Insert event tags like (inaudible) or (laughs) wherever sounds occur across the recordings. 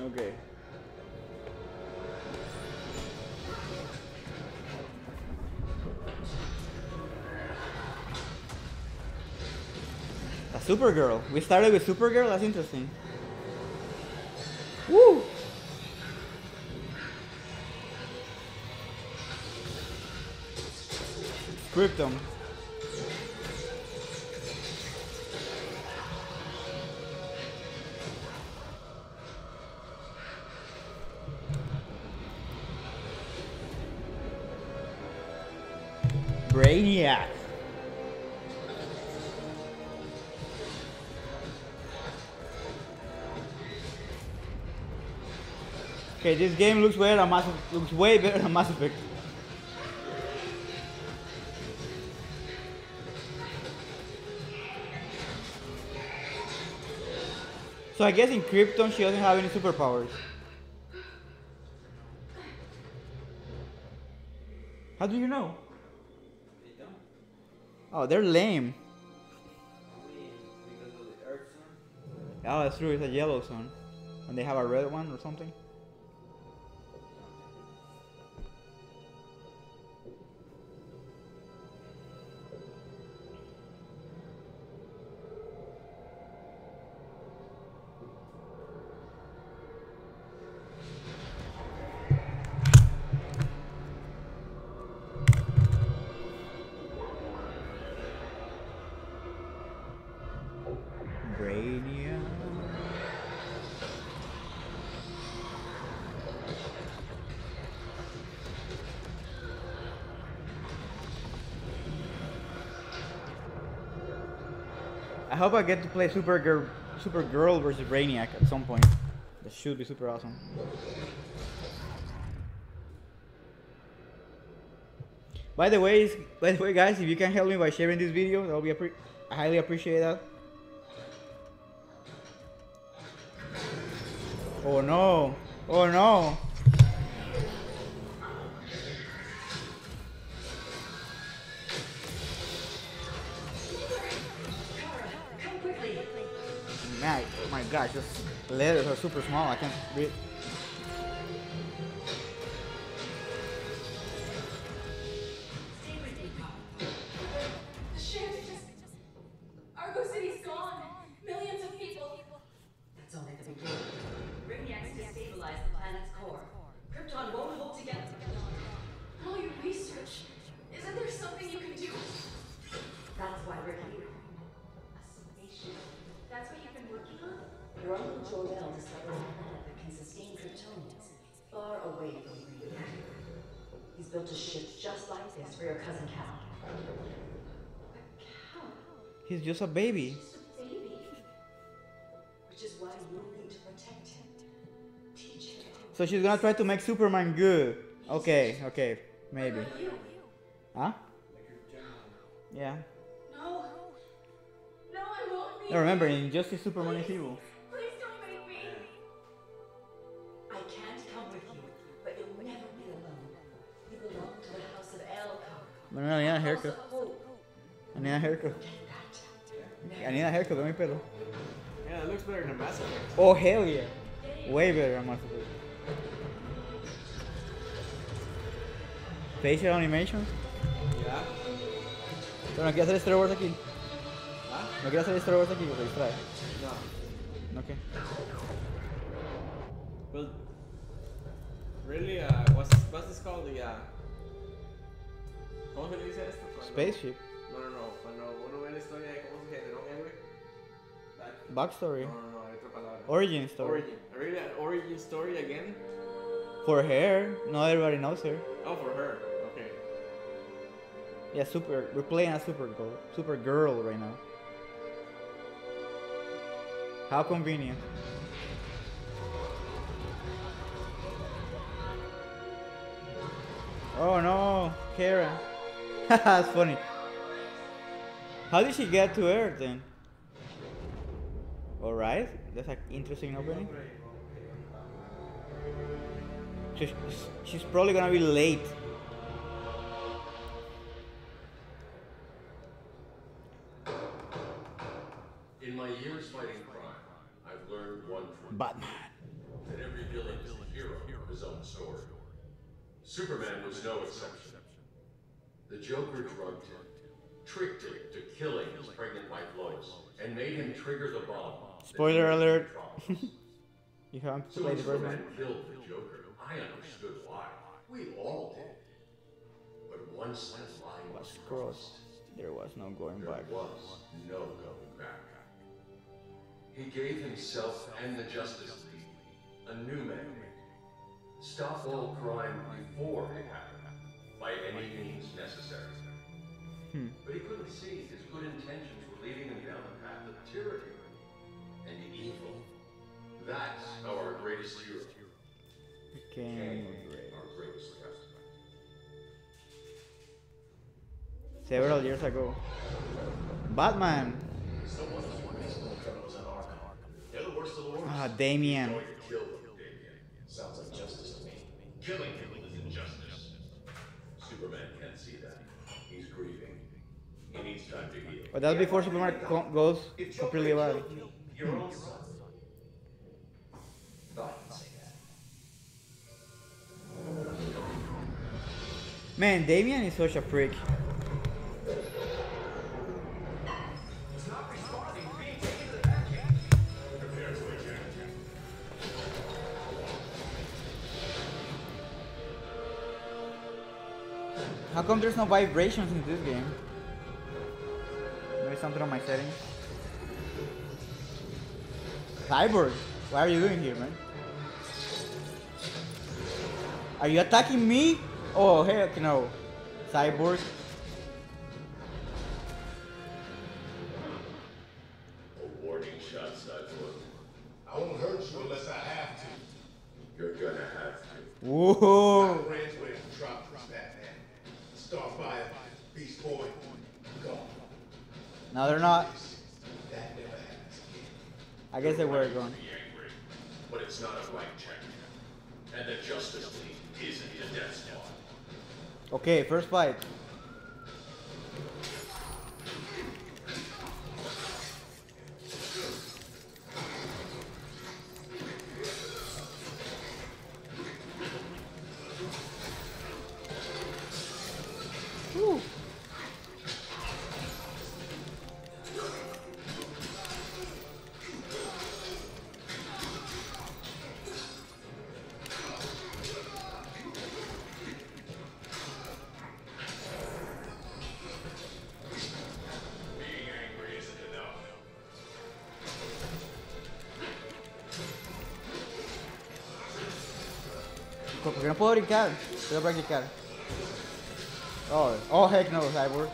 Okay. A Supergirl. We started with Supergirl. That's interesting. Woo! Krypton. Okay, this game looks better than Mass looks way better than Mass Effect. So I guess in Krypton she doesn't have any superpowers. How do you know? Oh, they're lame. Oh, that's true. It's a yellow sun, and they have a red one or something. Hope I get to play Supergirl, Supergirl versus Brainiac at some point. That should be super awesome. By the way, by the way, guys, if you can help me by sharing this video, that will be I highly appreciate that. Oh no! Oh no! Just letters are super small. I can't read. Him. Teach him. So she's gonna try to make Superman good. Okay, okay, maybe. What about you? Huh? Yeah. No. No, I won't be. No, remember, Injustice Superman is evil. Please don't make me. I can't come with you, but you'll never be alone. You belong to the House of Elcon. Bueno, I need a House haircut. I need a haircut. That. I need a haircut, mi pelo. Yeah, it looks better than Mass Effect. Oh, hell yeah. Way better than Mass Effect. Facial animation. Yeah. Pero no quiero hacer Star Wars aquí. ¿Ah? No quiero hacer Star Wars aquí porque distrae. No. Ok. Well, really, uh, what's, what's this called? The, uh, ¿Cómo se le dice esto? Spaceship. No, no, no. Cuando uno ve la historia de cómo se generó un héroe. Back- Backstory. No, no, no, hay otra palabra. Origin story. Origin. Really, an origin story again? For her. Not everybody knows her. Oh, for her. Okay. Yeah, super. We're playing a super girl. Super girl right now. How convenient. Oh no, Kara. (laughs) That's funny. How did she get to Earth then? Alright, that's an interesting opening. She's, she's probably gonna be late. In my years fighting crime, I've learned one truth. Batman. That every villain is a hero of his own story. Superman was no exception. The Joker drugged him, tricked him to killing his pregnant wife Lois, and made him trigger the bomb. Spoiler alert. (laughs) You haven't so played the first one. Killed the Joker, I understood why. We all did. But once that line Was crossed. There was no going there back. was no going back. He gave himself and the Justice League a new mandate. Stop all crime before it happened, by any means necessary. Hmm. But he couldn't see his good intentions were leading him down the path of tyranny and evil. That's how our greatest hero Became our greatest threat. Several years ago. Batman. Someone is one of these little criminals in Arkham. They're the worst of the worst. Ah, Damian. Going to kill them, Damian. Sounds like justice to me. Killing people is injustice. Superman can't see that. He's grieving. He needs time to heal. But that's before Superman goes completely Joker bad. killed you, your son. Man, Damian is such a prick. How come there's no vibrations in this game? Maybe something on my settings. Cyborg, what are you doing here, man? Are you attacking me? Oh, heck no. Cyborg. A warning shot, Cyborg. I won't hurt you unless I have to. You're gonna have to. Whoa. My friends went to Metropolis, Batman. Starfire, Beast Boy, gone. No, they're not. That never happens again. I guess they were angry, but it's not a blank check. And the Justice League isn't Death Squad. Okay, first fight. Qué no puedo brincar? Puedo practicar. Oh, oh heck no, Cyborg.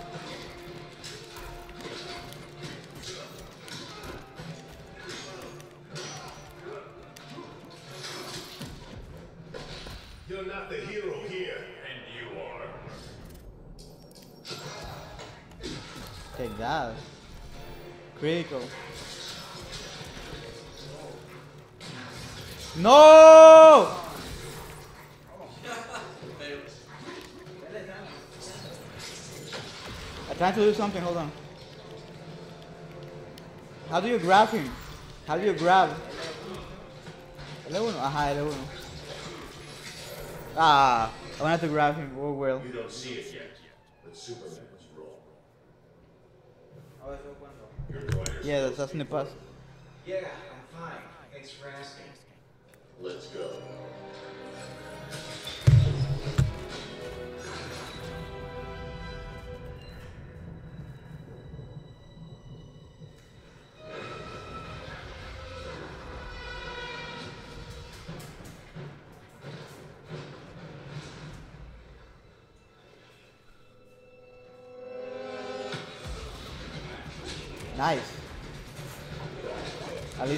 You're not the hero here. And you are. Take that. Critical. No! Trying to do something, hold on. How do you grab him? How do you grab? L1, ajá, L1. Ah, I wanted to grab him, oh well. You don't see it yet, but Superman was wrong. Yeah, that's, that's in the past. Yeah, I'm fine. Thanks for asking. Let's go.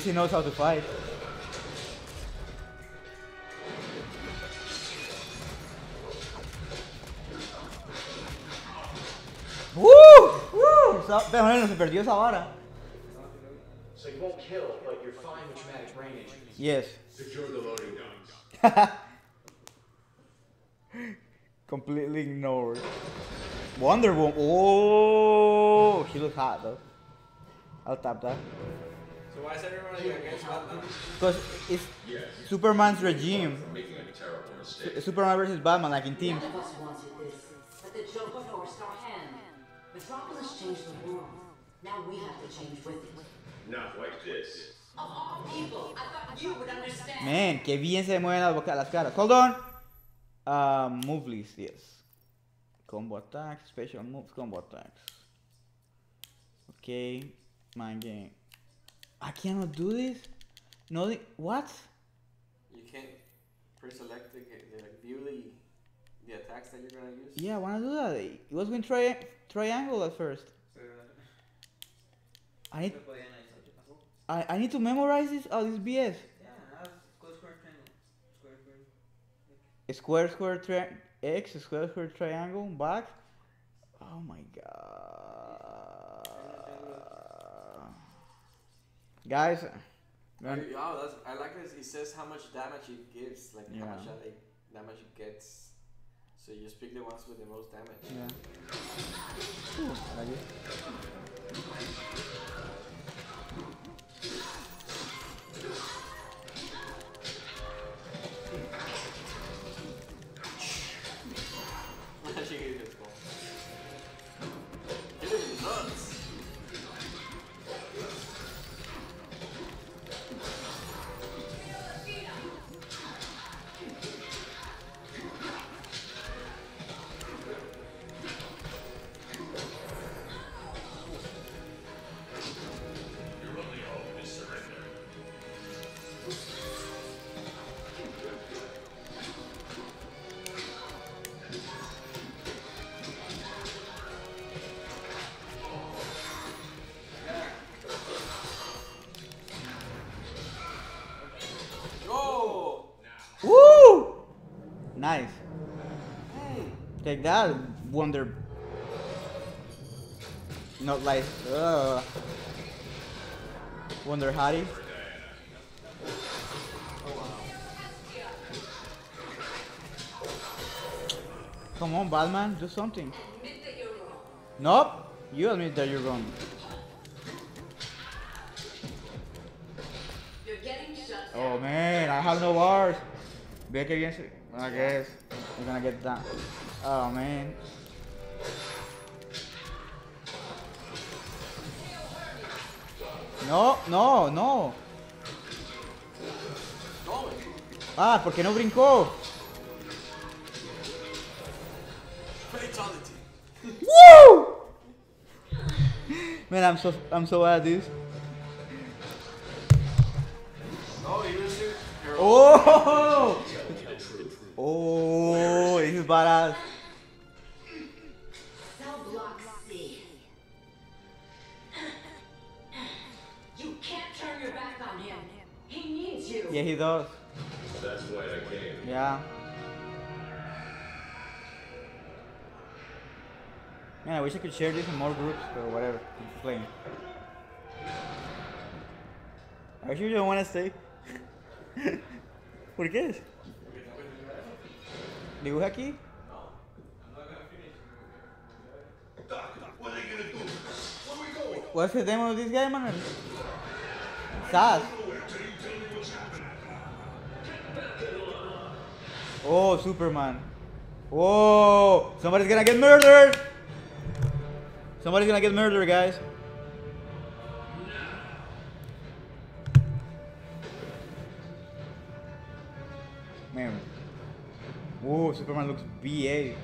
Least he knows how to fight. ¡Woo! ¡Woo! Sa- Pero bueno, se perdió esa vara. So you won't kill, but you're fine with traumatic brain injuries. Yes. Secure the loading docks. (laughs) Completely ignored. Wonder Woman. Oh, she looks hot though. I'll tap that. So why is everybody against Batman? Because it's Superman's regime. Superman versus Batman, like in teams. None of us wanted this, but the Joker forced our hand. Metropolis changed the world. Now we have to change with it. Not like this. Of all people, I thought you would understand. Man, que bien se mueven las, las caras. Hold on. Uh, move list, yes. Combo attacks, special moves, combo attacks. Okay, mind game. I cannot do this? No, the- what? You can't pre-select the, the view the, the attacks that you're gonna use. Yeah, I wanna do that. It was with tri- triangle at first. I need, I, I need to memorize this. Oh, this is BS. Square, square, tri- X, square, square, triangle, back. Oh my god. Guys, man, Oh, that's, I like this. It says how much damage it gives, like Yeah. how much like, damage it gets. So you just pick the ones with the most damage. yeah. Ooh, I like it. That, Wonder. Not like, uh, Wonder Hattie. Come on, Batman, do something. Nope, you admit that you're wrong. Oh man, I have no bars. Back against it. I guess we're gonna get that. Oh man. No, no, no. Ah, ¿por qué no brincó? Woo! Man, I'm so I'm so bad at this. Oh, could share this in more groups or whatever. Keep playing. Are you don't want to stay? (laughs) ¿Por qué? ¿Dibuja aquí? What's the name of this guy, man? Sas. Oh, Superman. Whoa! Somebody's gonna get murdered! Somebody's gonna get murdered, guys. Man. Whoa, Superman looks BA.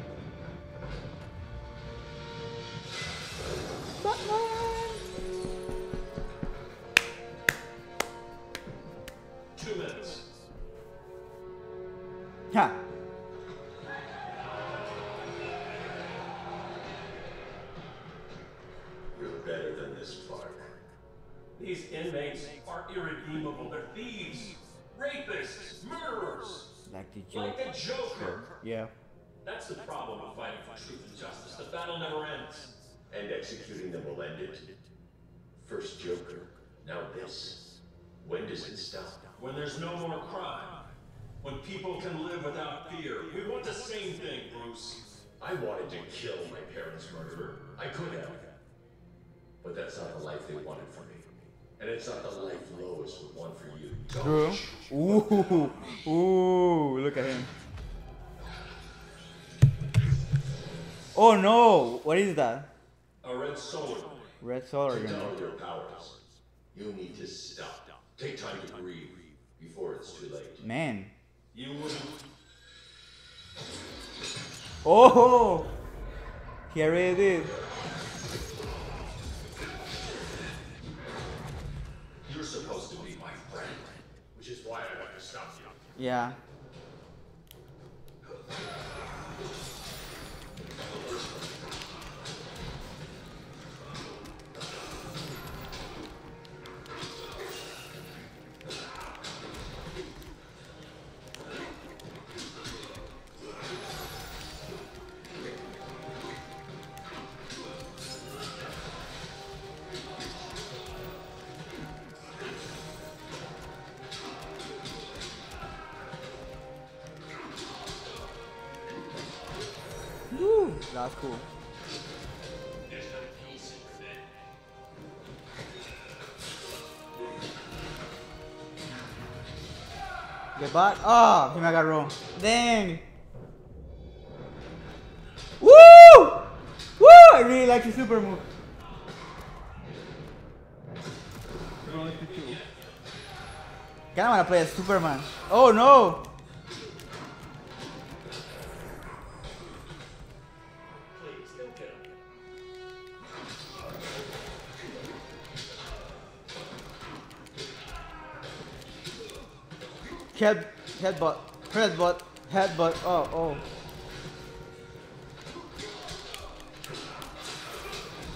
ended. First Joker, now this. When does it stop? When there's no more crime. When people can live without fear. We want the same thing, Bruce. I wanted to kill my parents' murderer. I could have. But that's not the life they wanted for me. And it's not the life Lois would want for you. Ooh. Ooh, look at him. Oh no! What is that? A red solar. Red solar To double your powers, you need to stop. Take time to breathe before it's too late. Man. You. Oh! He already did. You're supposed to be my friend, which is why I want to stop you. Yeah. Oh, he got wrong. Dang. Woo! Woo! I really like the super move. Kinda wanna play as Superman. Oh no! Please, headbutt, headbutt, headbutt. Oh, oh.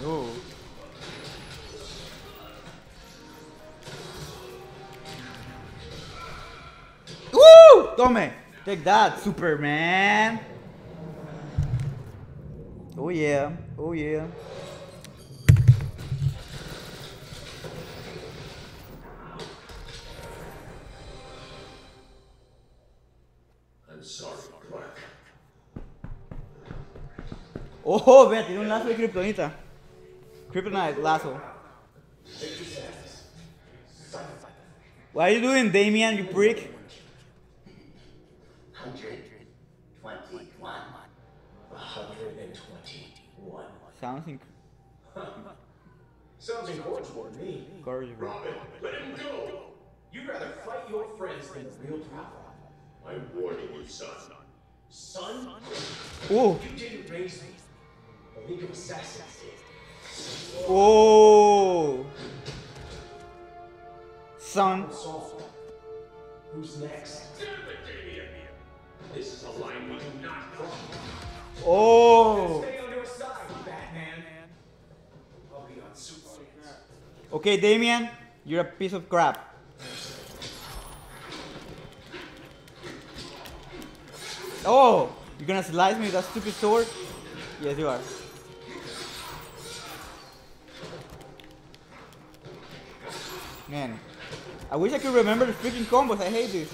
Oh. Woo! Tome! Take that, Superman! Oh yeah, oh yeah. Oh, oh vea, tiene un lazo de kriptonita. Kryptonite lazo. What are you doing, Damian, you prick? 121. 121. Sounds inc- Sounds incorrigible to me. incorrigible. Robin, let him go! You'd rather fight your friends than real problem. I'm warning you, son. Son, Oh, you didn't raise me. The League of Assassins did. oh. Son. Who's next? Damn it, Damian! This is a line we do not cross. Oh. Stay on your side, Batman. I'll be on Superman. Okay, Damian, you're a piece of crap. Oh, you're gonna slice me with that stupid sword? Yes, you are. Man, I wish I could remember the freaking combos. I hate this.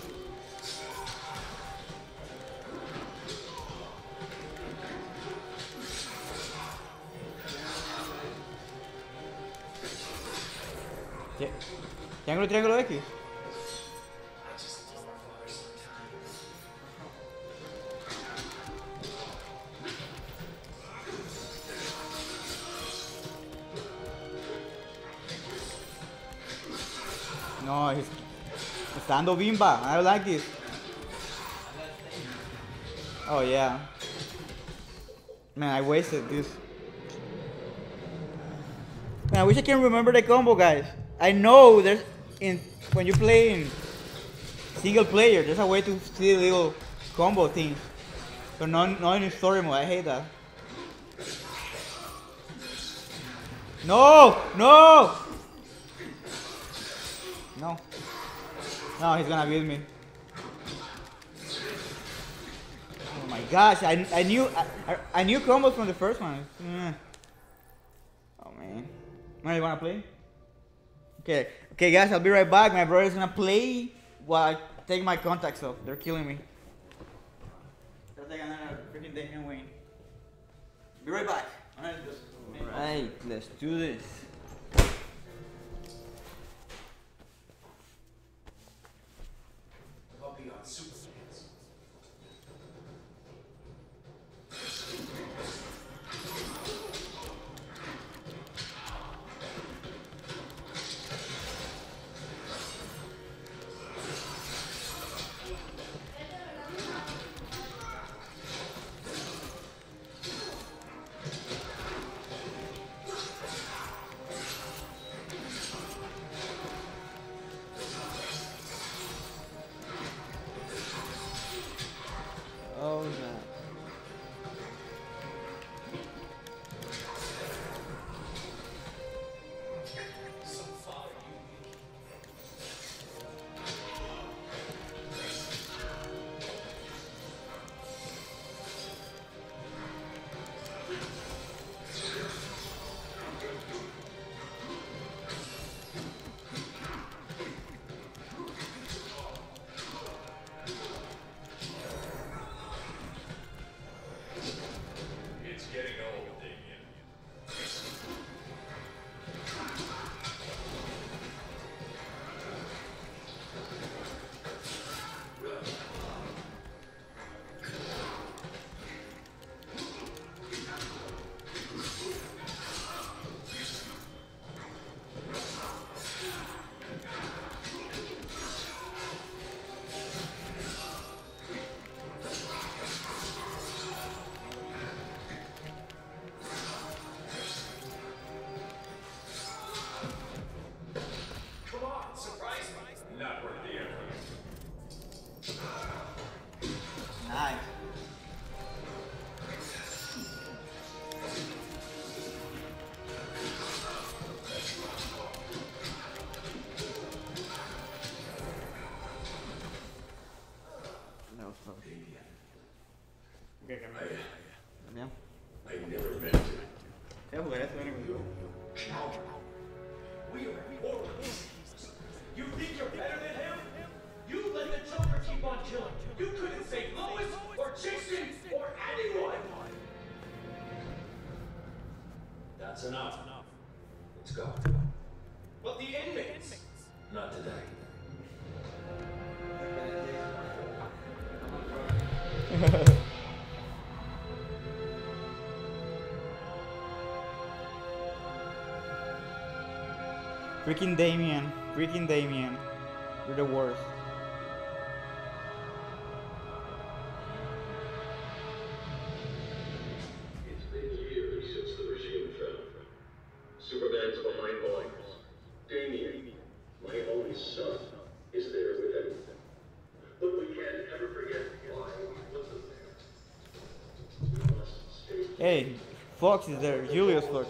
Tri- Triángulo, triángulo X. No, he's está dando bimba. I like this. Oh yeah. Man, I wasted this. Man, I wish I can remember the combo, guys. I know there's in when you play in single player, there's a way to see little combo things, but not not in story mode. I hate that. No, no, no, no. He's gonna beat me. Oh my gosh! I, I knew I, I- I knew combos from the first one. Mm. Oh man. Now you wanna play? Okay, okay, guys, I'll be right back. My brother's gonna play while I take my contacts off. They're killing me. That's like another freaking Damian Wayne. Be right back. Alright, let's do this. Freaking Damian. Freaking Damian. You're the worst. It's been years since the regime fell. Superman's behind bars. Damian, my only son, is there with him. But we can't ever forget why he wasn't there. We must stay Hey, Fox is there. Lucius Fox.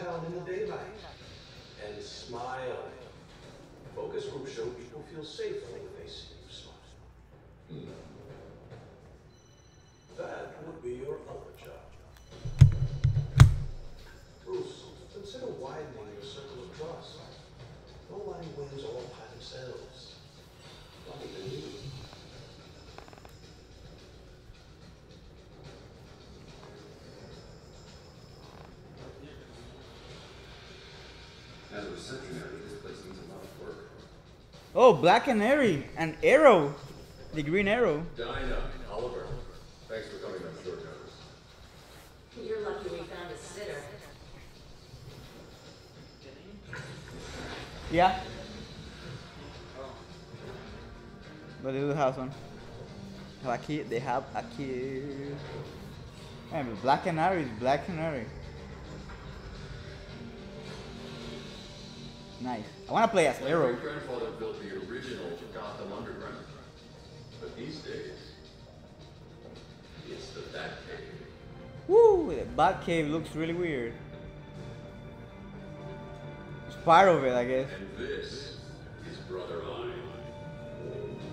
Alright. Go around town Oh, Black Canary and Arrow. The Green Arrow. Dinah, Oliver, thanks for coming on short notice. You're lucky we found a sitter. Yeah. But they do have one. Have a key. They have a key. Man, but Black Canary is Black Canary. Nice. I want to play as My Arrow. great grandfather built the original Gotham Underground. But these days, it's the Batcave. Woo! The Bat Cave looks really weird. It's part of it, I guess. And this is Brother Eye.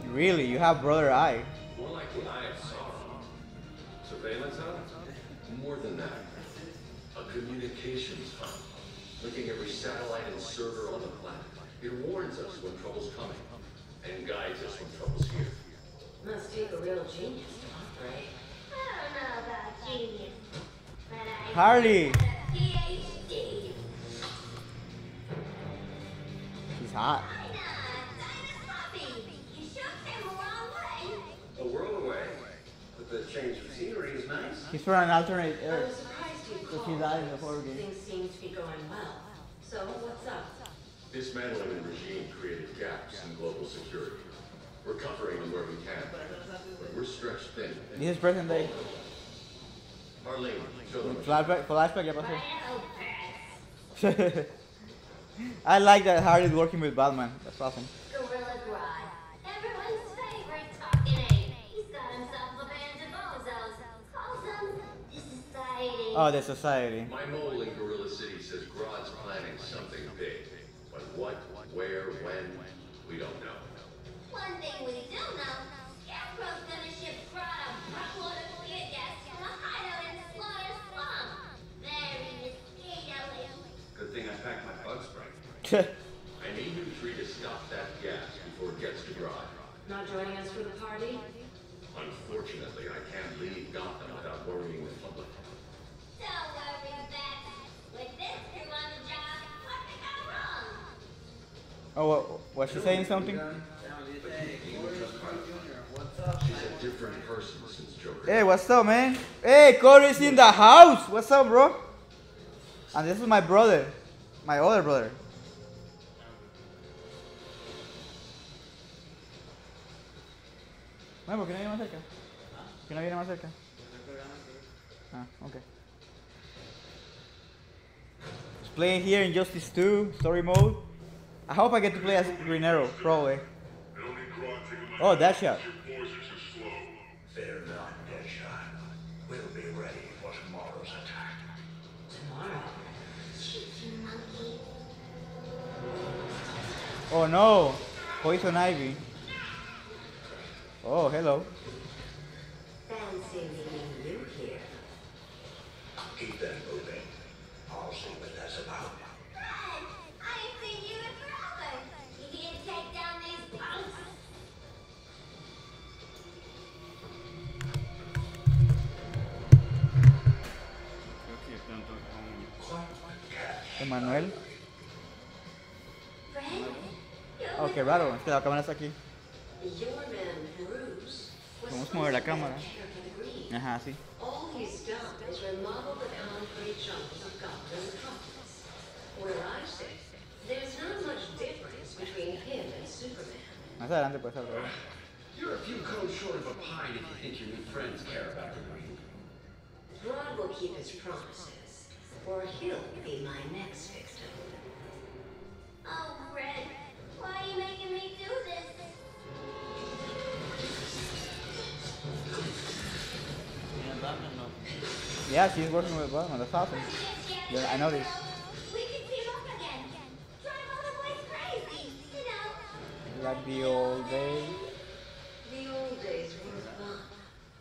Really, you have Brother Eye. More like the Eye of Sauron. Surveillance hub? More than that. A communications hub. Linking every satellite and server on the planet. It warns us when trouble's coming. And guides us when trouble's here. Must take a real genius to operate. I don't know about genius, but I Harley. got a PhD. She's hot. I know, Dinah's puppy. You a long world away. But the change of scenery is nice. He's from an alternate I Earth. Was surprised you'd call. she died in the horror game. Things seem to be going well. So what's up? Dismantling the regime created gaps in global security. We're covering them where we can. But we're stretched thin. This is present day. Marlene, show them. Flashback, flashback, ya pasó. (laughs) I like that Harley's working with Batman. That's awesome. Gorilla Oh, the society. My mole in Gorilla City says Grodd's planning something big. But what, where, when, we don't know. One thing we do know, Scarecrow's gonna ship Grodd a buttload of fear gas from a hideout in Slaughter Swamp. Very mosquito-y. Good thing I packed my bug spray. I need you three to stop that gas before it gets to Grodd. Not joining us for the party? Unfortunately, I can't leave Gotham without worrying Oh, what, was she saying something? Hey, what's up, man? Hey, Corey's in the house. What's up, bro? And this is my brother, my other brother. Bueno, ¿por qué no viene más cerca? ¿Por qué no viene más cerca? Ah, okay. Just playing here Injustice 2, story mode. I hope I get to play as Green Arrow, probably. Oh, that shot. Fear not, Deadshot. We'll be ready for tomorrow's attack. Tomorrow. Cheeky monkey. Oh no, Poison Ivy. Oh, hello. Fancy meeting you here. Keep them moving. Emanuel. Fred, you're Oh, qué raro, es que la cámara está aquí. Your man, Bruce, was Vamos a mover la supposed to cámara. take care of the green. Ajá, sí. All he's done is remodel the concrete jungles of Gotham Metropolis. Where I sit, there's not much difference between him and Superman. Más adelante puede ser raro. You're a few codes short of a pine if you think your new friends care about the green. Grodd will keep his promises, or he'll be my next victim. Oh, Fred, why are you making me do this? Mira, Batman no. Yeah, she's working with Batman, that's awesome. Yeah, I noticed. We can team up again. Drive all the boys crazy. You know. Like the old days. The old days were fun,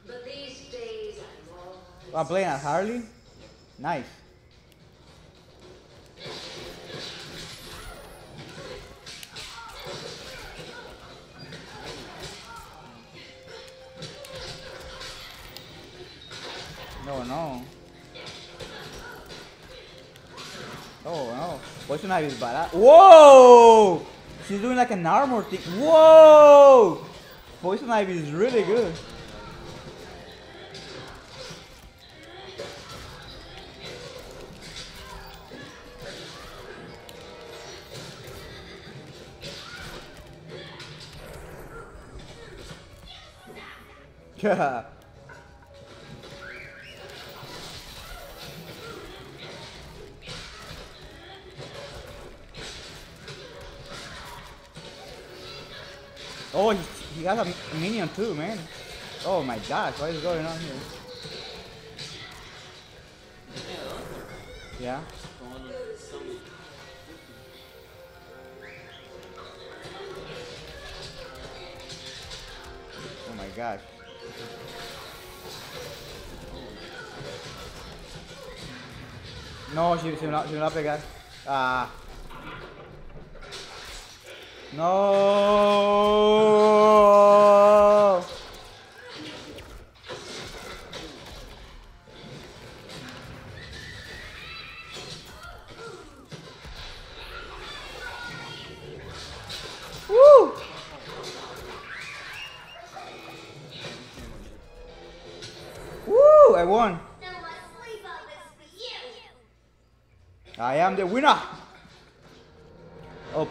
but these days I'm all. Oh, I'm playing as Harley? Nice. No, no. Oh, no. Poison Ivy is badass. Whoa! She's doing like an armor thing. Whoa! Poison Ivy is really good. (laughs) Yeah. Oh, he, he a minion too, man. Oh my gosh, what is going on here? Yeah. Oh my gosh. No, se, se me, la, se me pegar. Ah. No.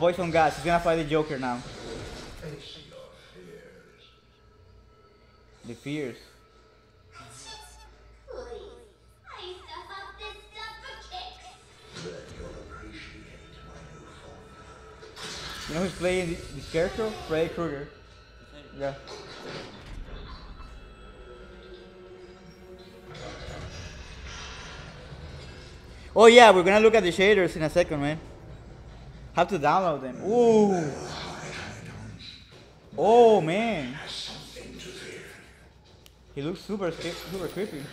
Oh, poison gas. He's gonna fight the Joker now. The fears. You know who's playing the, the scarecrow? Freddy Krueger. Yeah. Oh yeah, we're gonna look at the shaders in a second, man. Have to download them. Ooh. Oh man. Something to fear. He looks super super creepy.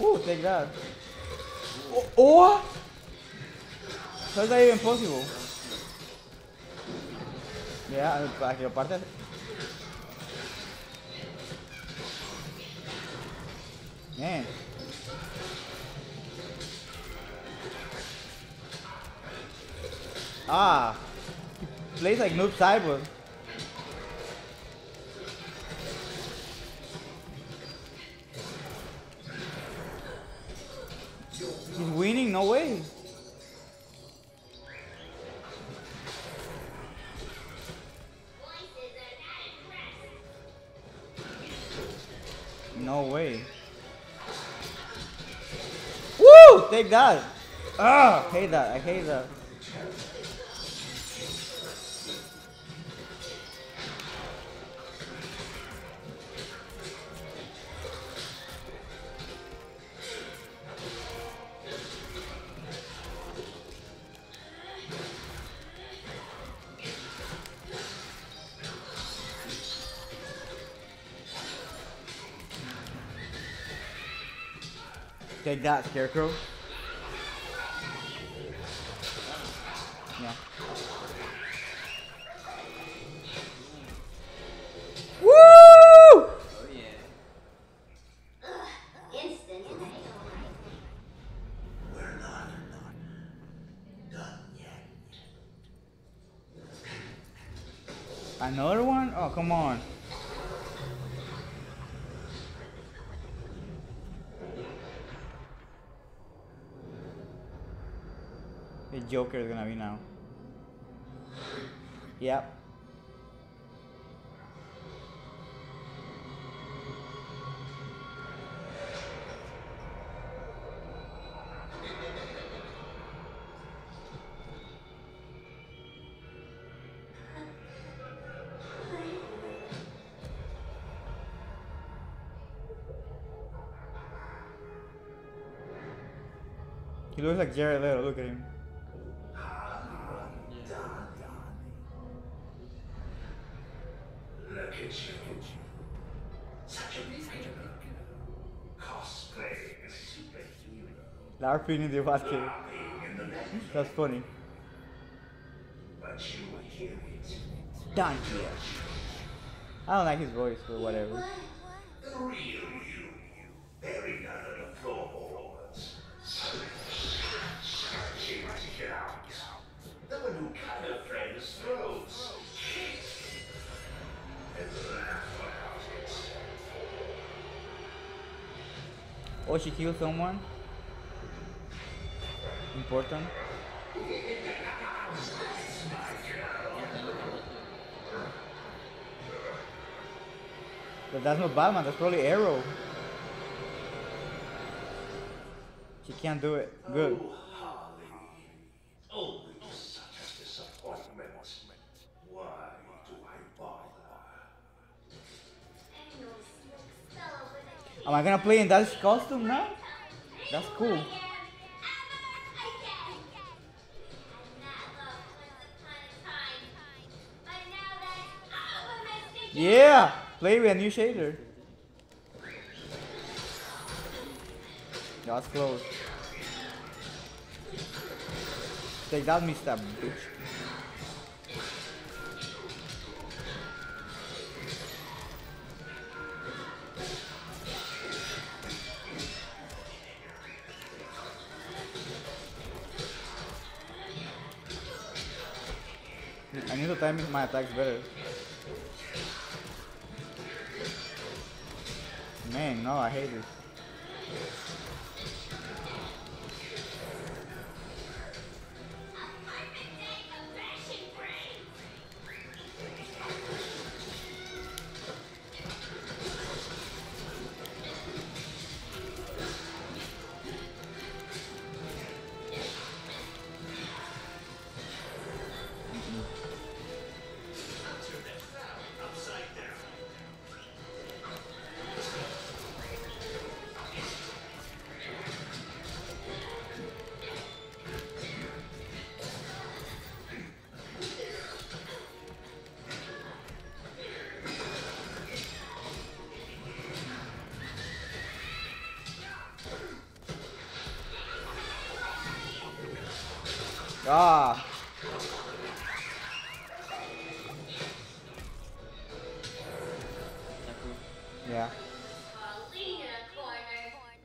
Ooh, take that. Oh, oh! How is that even possible? Yeah, para que lo partes. Man. Ah. He plays like Noob Saibot. He's winning, no way. No way. Woo! Take that. Ah, hate that. I hate that. That, Scarecrow. Yeah. Woo! Oh yeah. Ugh, instant fail. We're not done yet. Another one? Oh, come on. Joker is gonna be now. Yep. He looks like Jared Leto. Look at him. Larping in the basket. That's funny. Done here. I don't like his voice, but whatever. It. Oh, she killed someone? Important? But that's not Batman, that's probably Arrow. She can't do it. Good. Oh, Harley. Oh, Always such a disappointment. Why do I bother? I know slick fellow with a Am I gonna play in that costume now? That's cool. Yeah! Play with a new shader. That's close. Take that, Mr. Bitch. I need to time my attacks better. Man, no, I hate this. Ah. Yeah.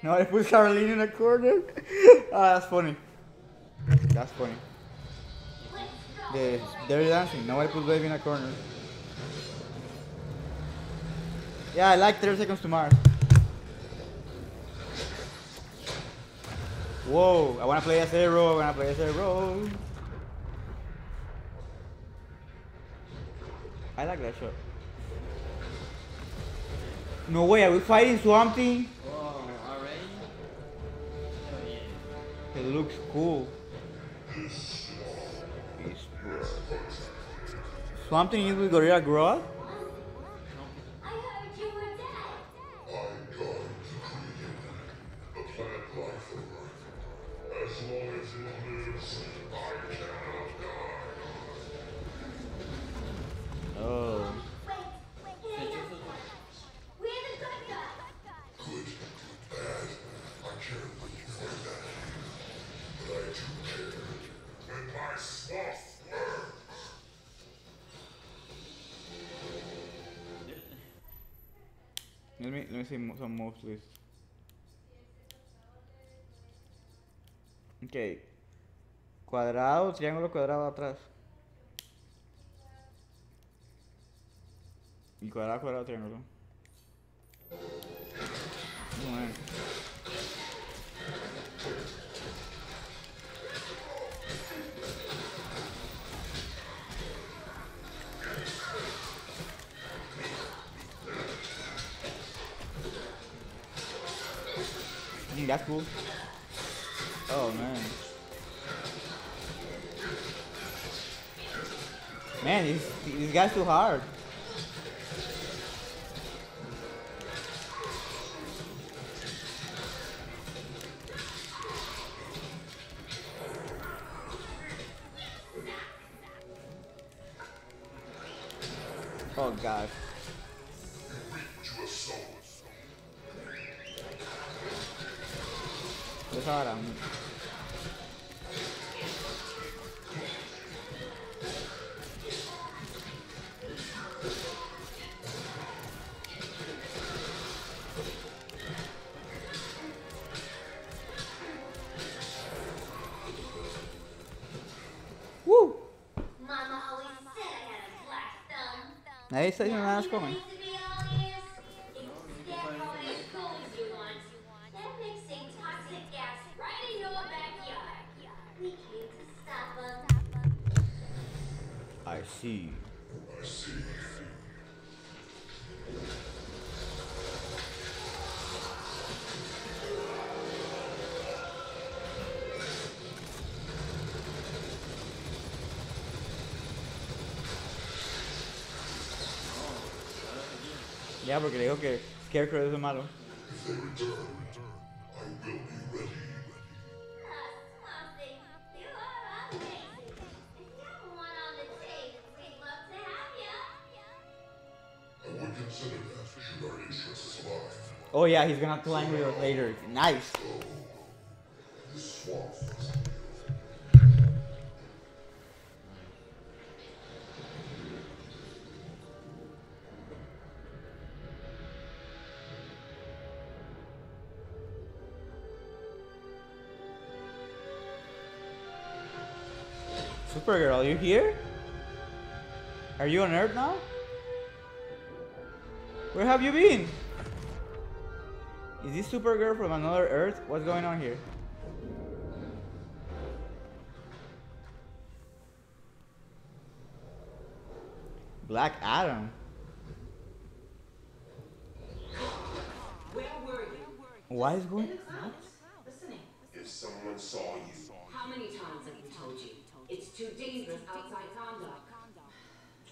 No, I put Caroline in a corner. (laughs) ah, that's funny. That's funny. Let's The Dirty Dancing. Nobody puts baby in a corner. Yeah, I like 30 Seconds to Mars. Whoa, I wanna play as Arrow, I wanna play as Arrow. I like that shot. No way, are we fighting Swamp Thing? Whoa, already? Oh yeah. It looks cool. Swamp Thing is with Gorilla Grodd? Triángulo cuadrado atrás. Y cuadrado, cuadrado, triángulo. Guy's too hard. Oh gosh. That's hard. É isso aí, não é Scarecrow es malo. Something. You are amazing. If you have one on the tape, we'd love to have you. Oh yeah, he's gonna have to climb with us later. Nice. Supergirl, are you here? Are you on Earth now? Where have you been? Is this Supergirl from another Earth? What's going on here? Black Adam. Why is going? Too dangerous outside conduct.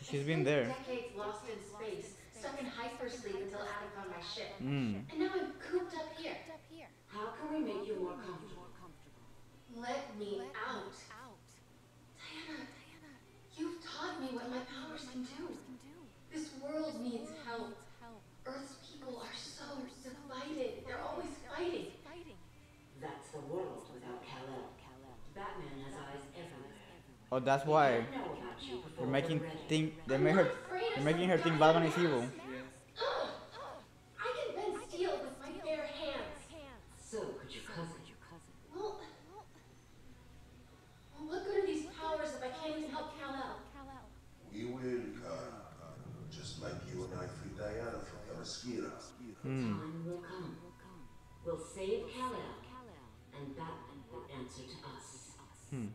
She's been there. Decades lost in space, stuck in hypersleep until Adam found my ship. Hmm. And now I'm cooped up here. How can we make you more comfortable? Let me out. Diana, you've taught me what my powers can do. This world needs help. Earth's people are so divided. They're always fighting. That's the world without Kal-El. Batman has eyes everywhere. Oh, that's why they're making think they made her they're making her think Batman is evil. Ugh. I can bend steel with my bare hands. So could your cousin. Well, well, what good are these powers if I can't even help Kal-El? Hmm.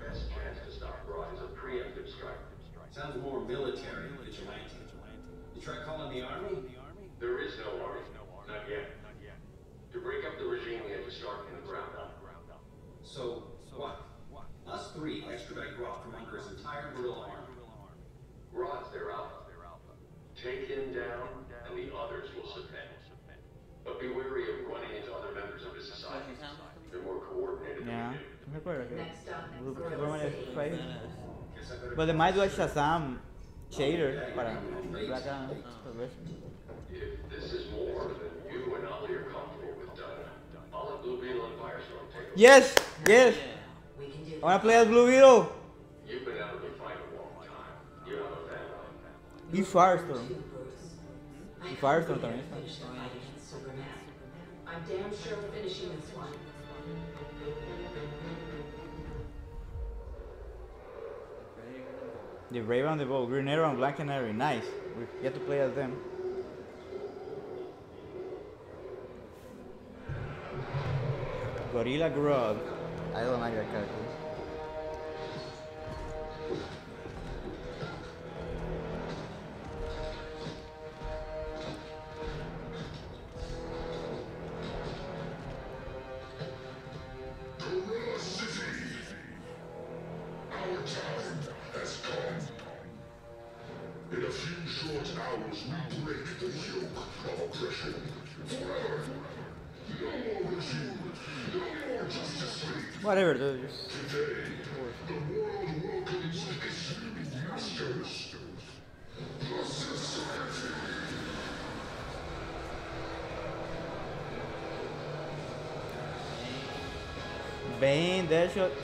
Best chance to stop Grodd is a preemptive strike. Sounds more military, vigilante. You try calling the army? There is no army. Not yet. To break up the regime, we had to start from the ground up. So, what? Us three extradite Grodd from under his entire gorilla army. Grodd's their alpha. Take him down, and the others will submit. But be wary of running into other members of his society. They're more coordinated than Yeah, you. no recuerdo que Next up, o grupo Gorilla Superman City. fue ahí. Guess I better But they might do a Shazam Shader para Black Adam. tal vez. If this is more than you and Ollie are comfortable with done, I'll have Blue Beetle and Firestorm take over. Yes, yes. We can do I wanna play as Blue Beetle. You've been out of the fight a long time. You have a family. Y Firestorm. Two, Bruce. I Y hope Firestorm we también can está. finish the fight against Superman. I'm damn sure we're finishing The Raven the Bull, Green Arrow and Black Canary. Nice. We get to play as them. Gorilla Grodd. I don't like that character.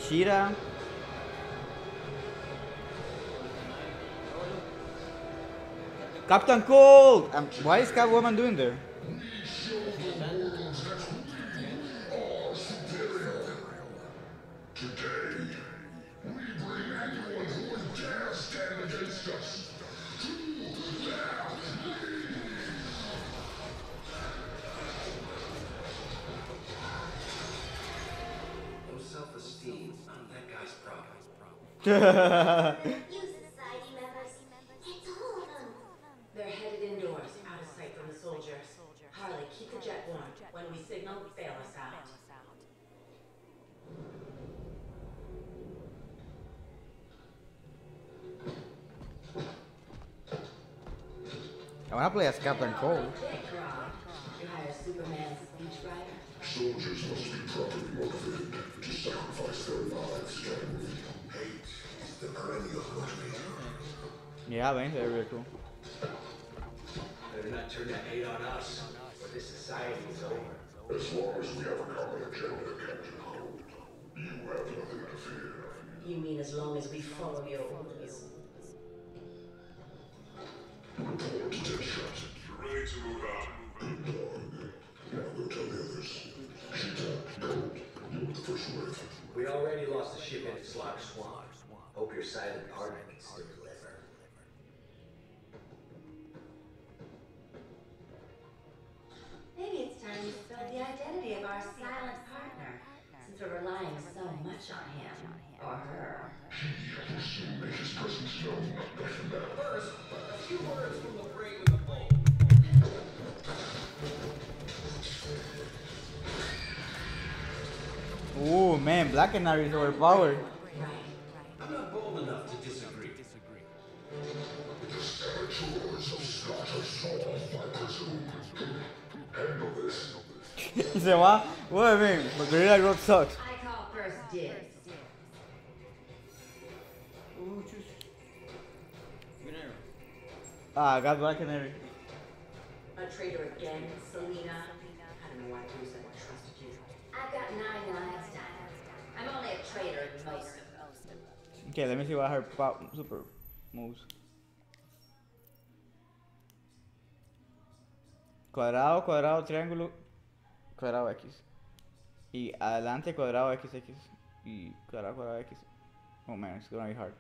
Cheetah. Captain Cold! Um, why is Catwoman doing there? (laughs) They're headed indoors, out of sight from the soldiers. Harley, keep the jet warm. When we signal, bail us out. I wanna play as Captain Cold. Yeah, Bane, they're really cool. Better not turn that hate on us, or this society is over. As long as we have a common agenda, Captain Cold, you have nothing to fear. You mean as long as we follow your orders? Report to Deadshot. You're ready to move out. Good dog. Now go tell the others. Cheetah, Cold, you're the first wave. We already lost the ship into Slaughter Swamp. Hope your silent partner can still Maybe it's time we spelled the identity of our silent partner, since we're relying so much on him or her. He will soon make his presence known. Nothing. First, a few words from the brave and the bold. Ooh, man, Black Canary is overpowered. Right. I'm not bold enough to disagree. The saboteurs of Slaughter Swamp, I presume. Handle this. y se va. What I mean, but Gorilla Grodd sucks. I call first dibs. Green Arrow. Ah, I got Black Canary. A traitor again, Selina. I don't know why Bruce ever trusted you. I've got nine lives, Dinah. I'm only a traitor in most of them. Okay, let me see what her pop super moves. cuadrado, cuadrado, triángulo, cuadrado X. Y adelante cuadrado XX y cuadrado, cuadrado X. Oh man, it's gonna be hard.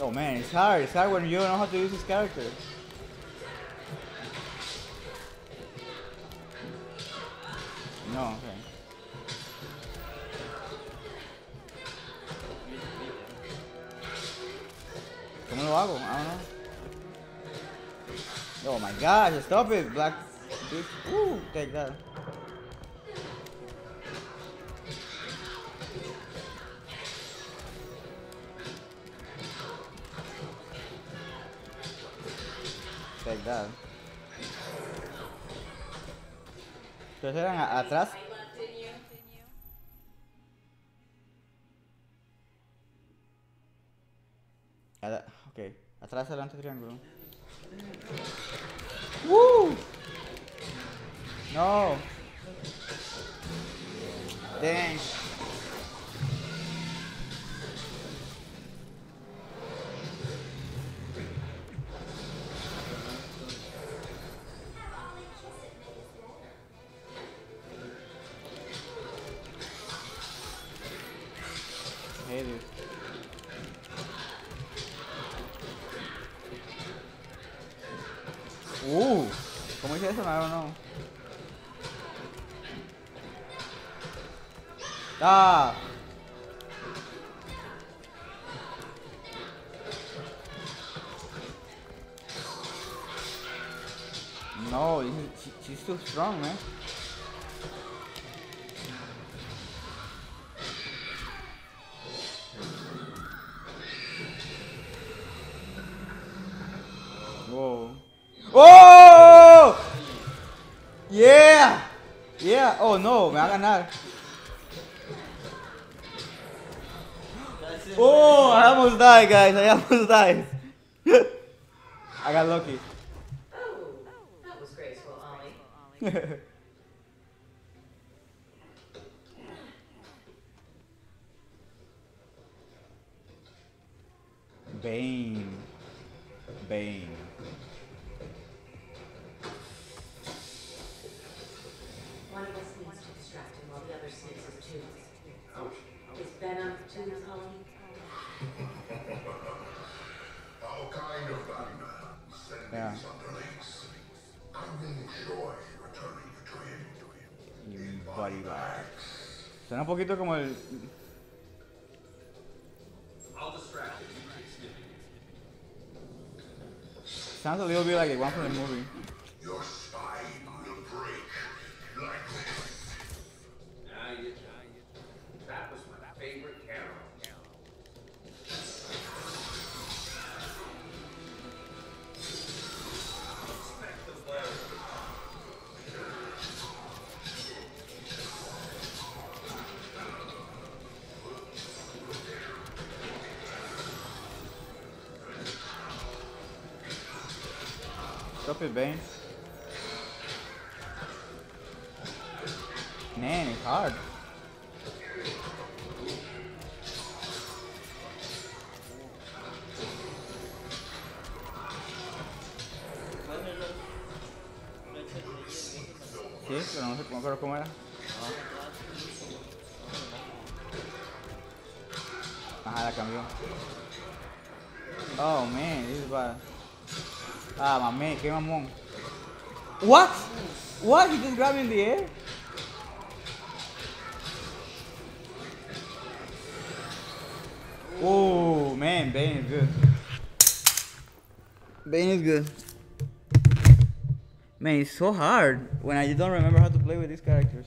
Oh man, it's hard. It's hard when you don't know how to use this character. No. ¿Cómo lo hago? Ah, I don't know. Oh my gosh, stop it, black bitch. Ooh, take that. Take that. Ustedes eran atrás. Atrás, adelante, triángulo. ¡Woo! No. Dang. Guys. I almost died. I got lucky. Oh, that was graceful, Ollie. (laughs) Suena un poquito como el. Sounds a little bit like the one from the movie. Stop it, Bane. Man, it's hard. Sí, pero no sé cómo, pero cómo era. Qué mamón. What? What? He just grabbed in the air? Oh man, Bane is good. Bane is good. Man, it's so hard when I don't remember how to play with these characters.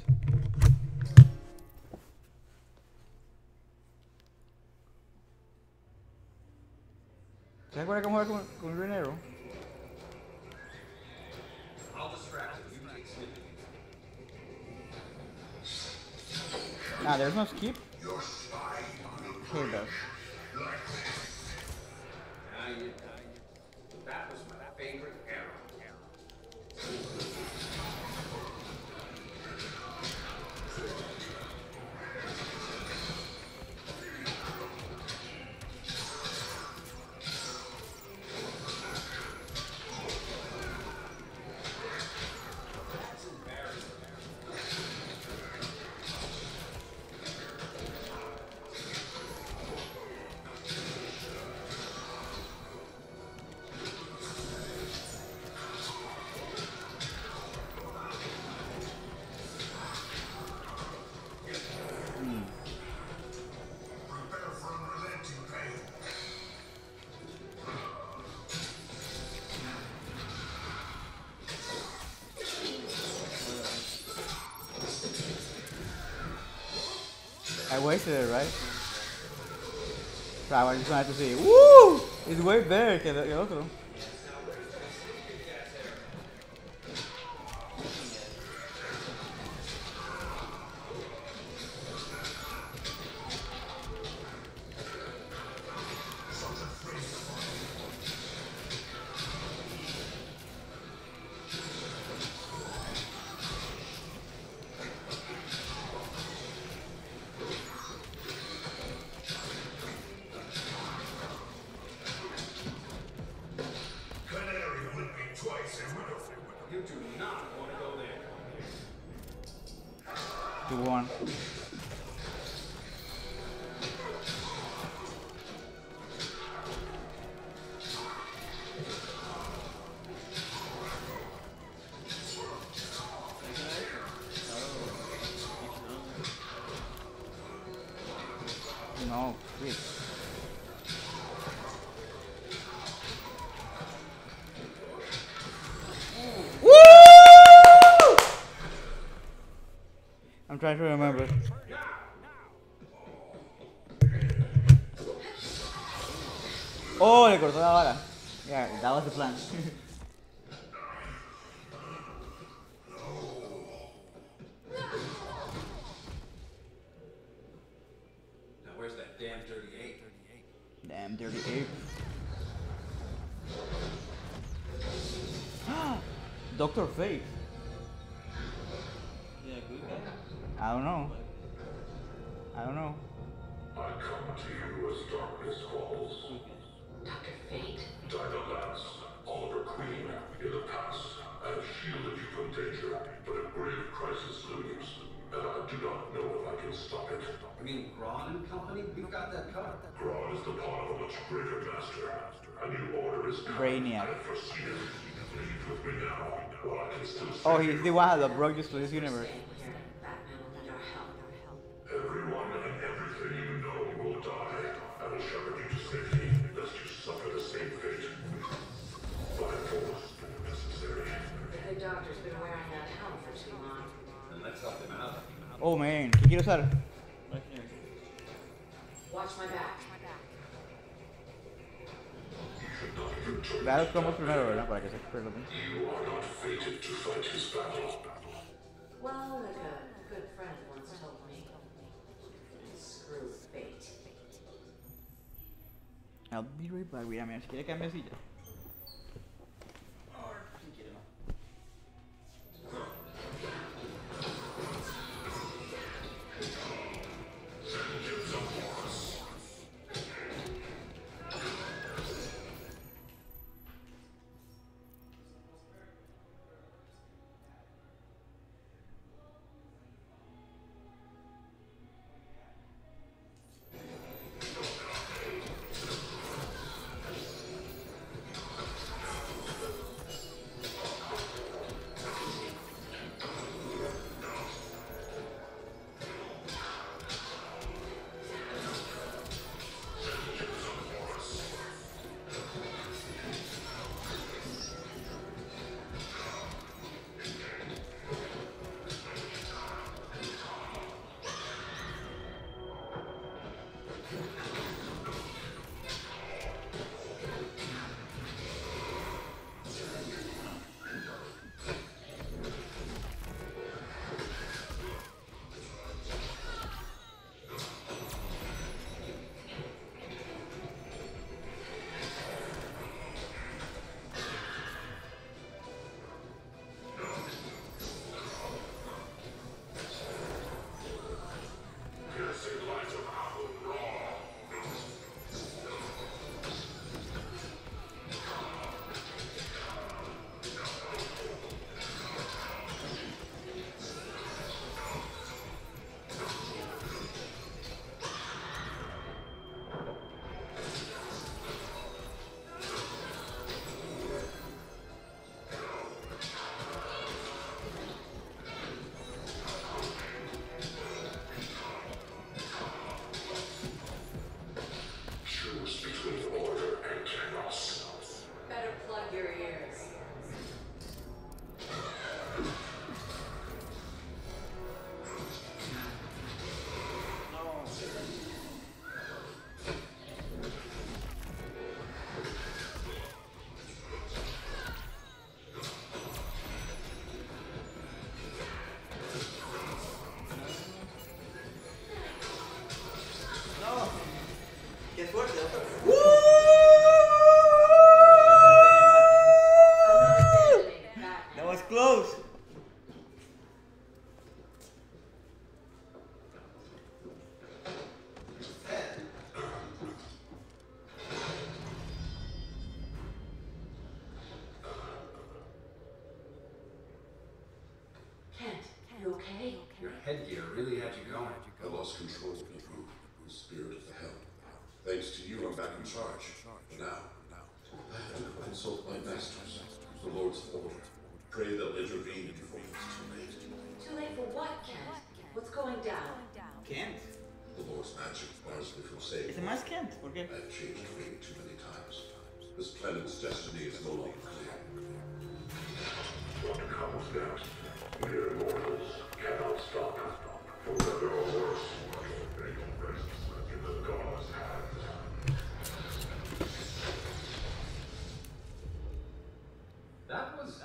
I wasted it, right? Right, I just wanted to see. Woo! It's way better que el. I'm trying to remember. Oh, he's you. the one that broke this to this universe. Batman will need our help. Everyone and everything you know will die. I will shepherd you to safety, lest you suffer the same fate. By force, necessary. The doctor's been wearing that helm for too long. Then let's help him out. Oh man, ¿qué quiero usar? Right. Watch my back. Claro, como primero, ¿verdad? Para que se experto. You are not fated to fight his battle. Well, like a good friend once told me. Screw fate. I'll be right back. Si quiere cambiar silla. Okay? Your headgear really had you going. I lost control of the group, the spirit of the helm. Thanks to you, I'm back in charge. But now, I have to consult my masters, the Lord's order. Pray they'll intervene before it's too late. Too late for what, Kent? What's going down? Kent. The Lord's magic bars me from saying Ese más Kent, ¿por qué? I've changed way too many times. This planet's destiny is no longer clear. What comes next? Mere mortals cannot stop. For better or worse, fate rests in the gods' hands. That was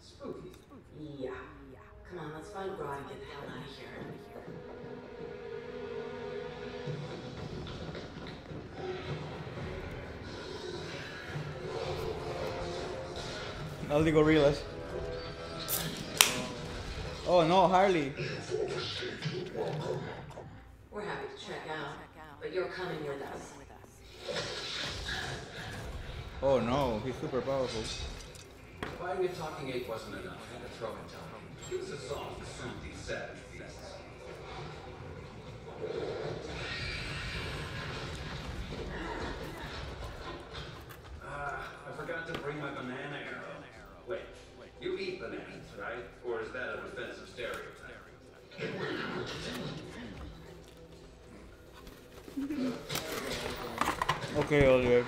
spooky. Yeah. Come on, let's find Grodd and get the hell out of here. All the gorillas. Oh no, Harley. We're happy to check out, but you're coming with us. Oh no, he's super powerful. Fighting a talking ape wasn't enough. Had to throw in Tommy. Use a song to soothe these savage beasts. Ah, I forgot to bring my banana arrow. Wait, you eat bananas, right? Or is that an offensive stereotype? Okay, Oliver.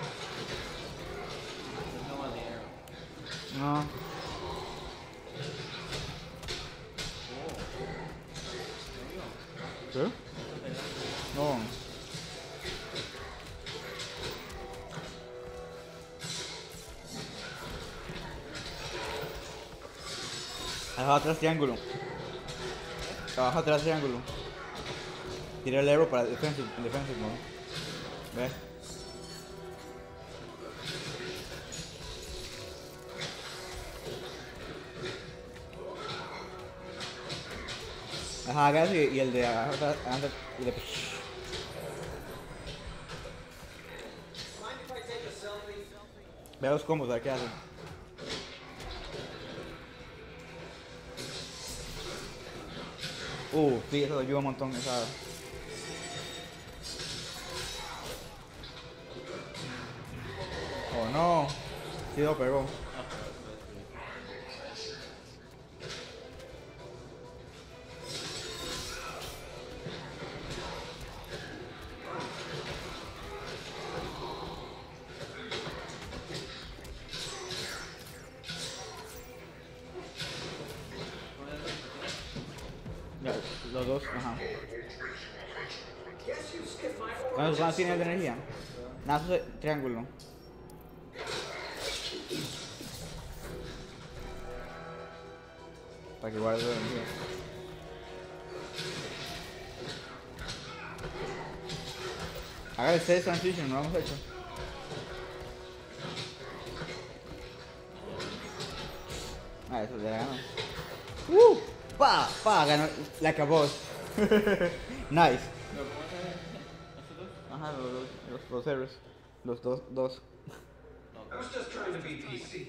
No. ¿Qué? No. Abajo atrás triángulo. Abajo atrás triángulo. Tira el arrow para defensive, defensive mode. ¿Ves? Ajá, eso y, el de adelante, y de... Mind if I take a selfie? Ve los combos, a ver qué hacen. Uh, sí, eso ayuda un montón, esa... no, sí lo pegó. Los dos, ajá. ¿Cuántos tiene de energía? Nada, triángulo. Set transition, no lo hemos hecho. Ah, eso ya ganó. ¡Uh! ¡Pa! ¡Pa! Ganó. Like a boss. nice. Ajá, los, los, los, los héroes. Los dos, dos. I was just trying to be PC.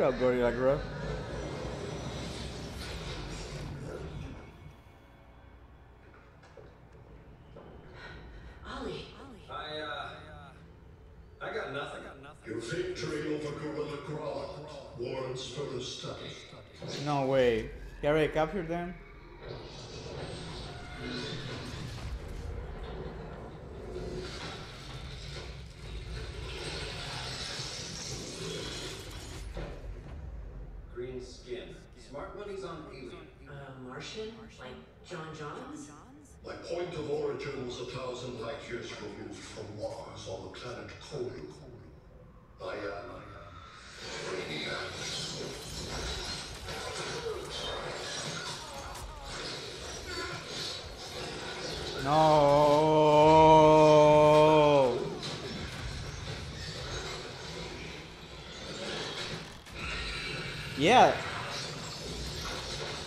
up, Gordy bro. Your victory over Gorilla Grodd warrants further study. No way. He capture them? Smart money's on alien. Uh, Martian? Like J'onn J'onzz? My point of origin was a thousand light years removed from Mars on the planet Colu. I am Brainiac. No. Yeah.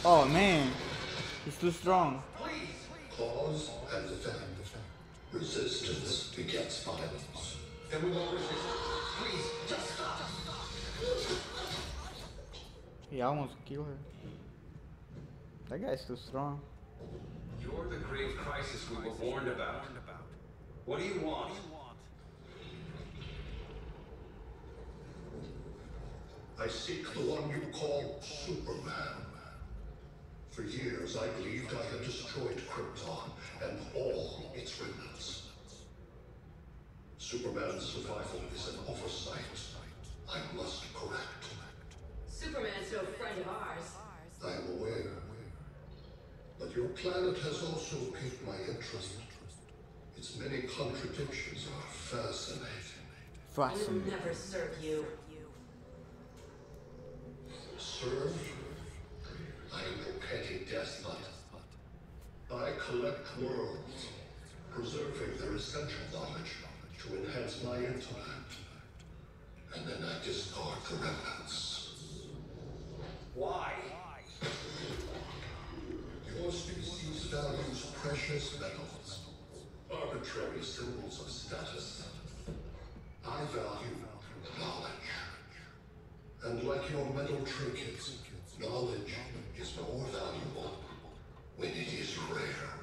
Oh man, he's too strong. Cause and effect. Resistance begets violence. Then we won't resist. Please, just stop. He almost killed her. That guy's too strong. You're the grave crisis we were warned about. What do you want? I seek the one you call Superman. For years, I believed I had destroyed Krypton and all its remnants. Superman's survival is an oversight I must correct. Superman's no friend of ours. I am aware. But your planet has also piqued my interest. Its many contradictions are fascinating. We'll Fascinating. never serve you. Serve? I am no petty despot. I collect worlds, preserving their essential knowledge to enhance my intellect. And then I discard the remnants. Why? Your species values precious metals, arbitrary symbols of status. I value knowledge. And like your metal trinkets, knowledge is more valuable when it is rare.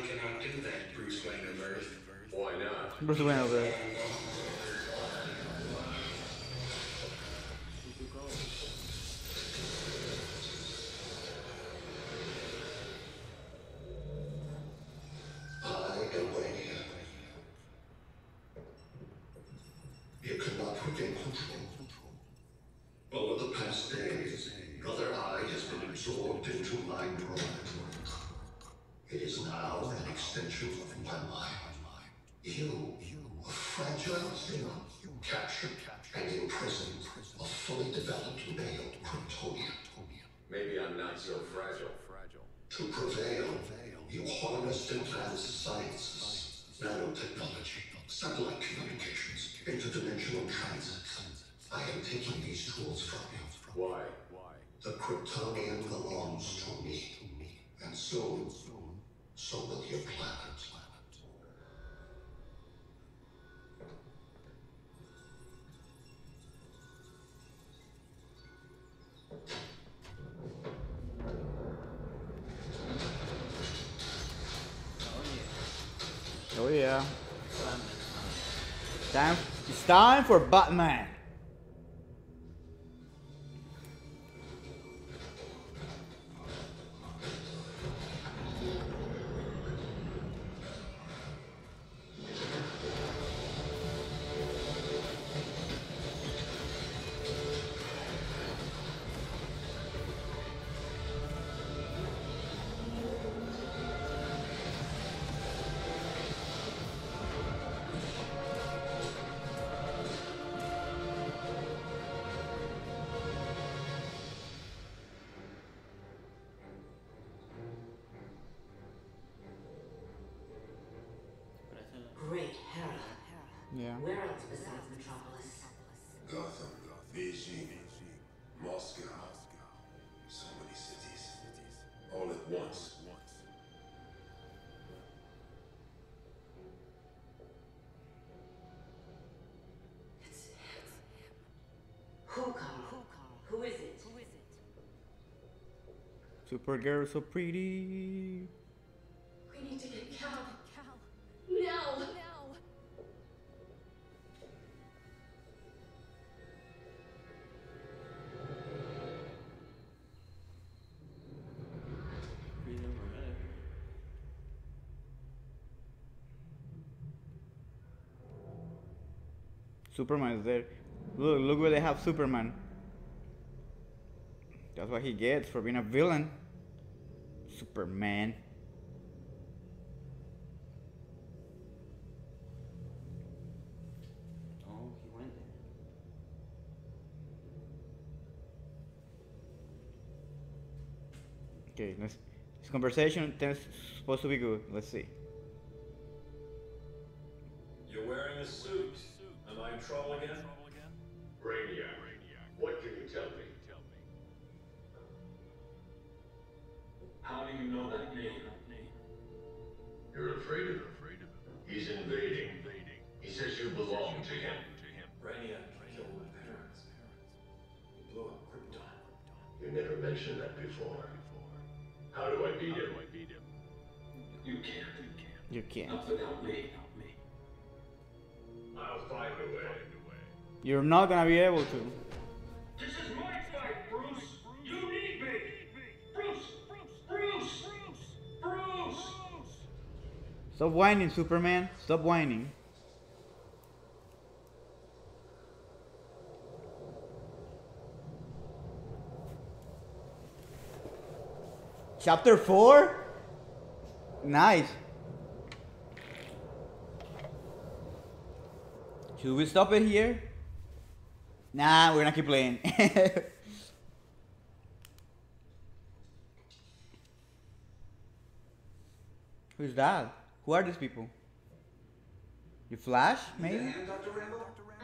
I cannot do that, Bruce Wayne of Earth. Why not? Bruce Wayne over there. I am Brainiac. You cannot regain control. So fragile. To prevail, you harnessed advanced sciences, nanotechnology, satellite communications, interdimensional transits. I am taking these tools from you. Why? The Kryptonian belongs to me. And soon, so will your planet. Yeah. Time. It's time for Batman. Supergirl, so pretty. We need to get Kal. Now. For a minute. Superman is there. Look, look where they have Superman. That's what he gets for being a villain. Superman. Oh, he went there. Okay, let's. This conversation is supposed to be good. Let's see. You're wearing a suit. Am I in trouble again? Brainiac, How do you know that name? You're afraid of him. He's invading. He says you belong to him. Brainiac killed my parents. He blew up Krypton. You never mentioned that before. How do I beat him? You can't. You can't. Not without me. I'll find a way. You're not gonna be able to. This is my Stop whining, Superman. Stop whining. Chapter 4? Nice. Should we stop it here? Nah, we're gonna keep playing. (laughs) Who's that? Who are these people? You Flash, maybe? I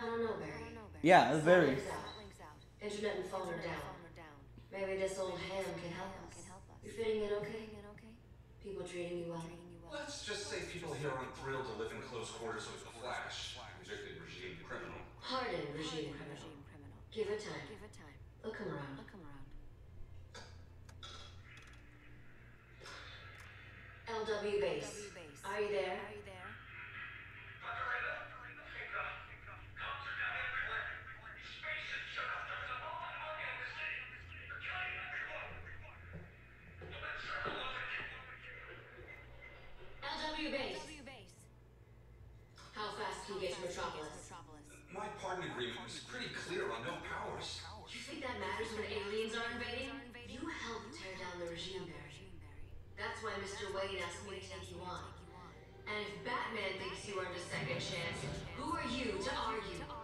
don't know, Barry. Yeah, that's very. Link's out. Internet and phone are down. Maybe this old ham can help us. You fitting in okay? People treating you well? Let's just say people here aren't thrilled to live in close quarters with the Flash, convicted regime criminal. Hardened regime criminal. Give it time. They'll come around. LW base. Are you there? LW base. How fast can you get to Metropolis? My pardon agreement was pretty clear on no powers. You think that matters when aliens are invading? You helped tear down the regime, Barry. That's why Mr. Wayne asked you earned a second chance, who are you to argue?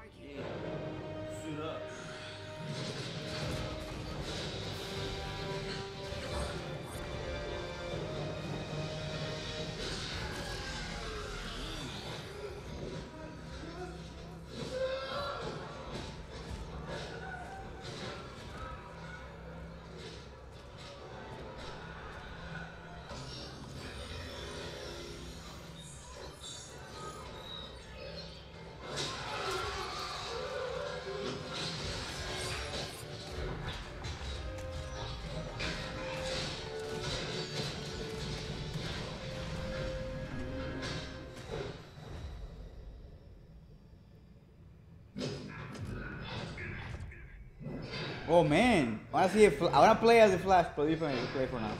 Oh man, I wanna see I wanna play as a Flash, but if I play for now.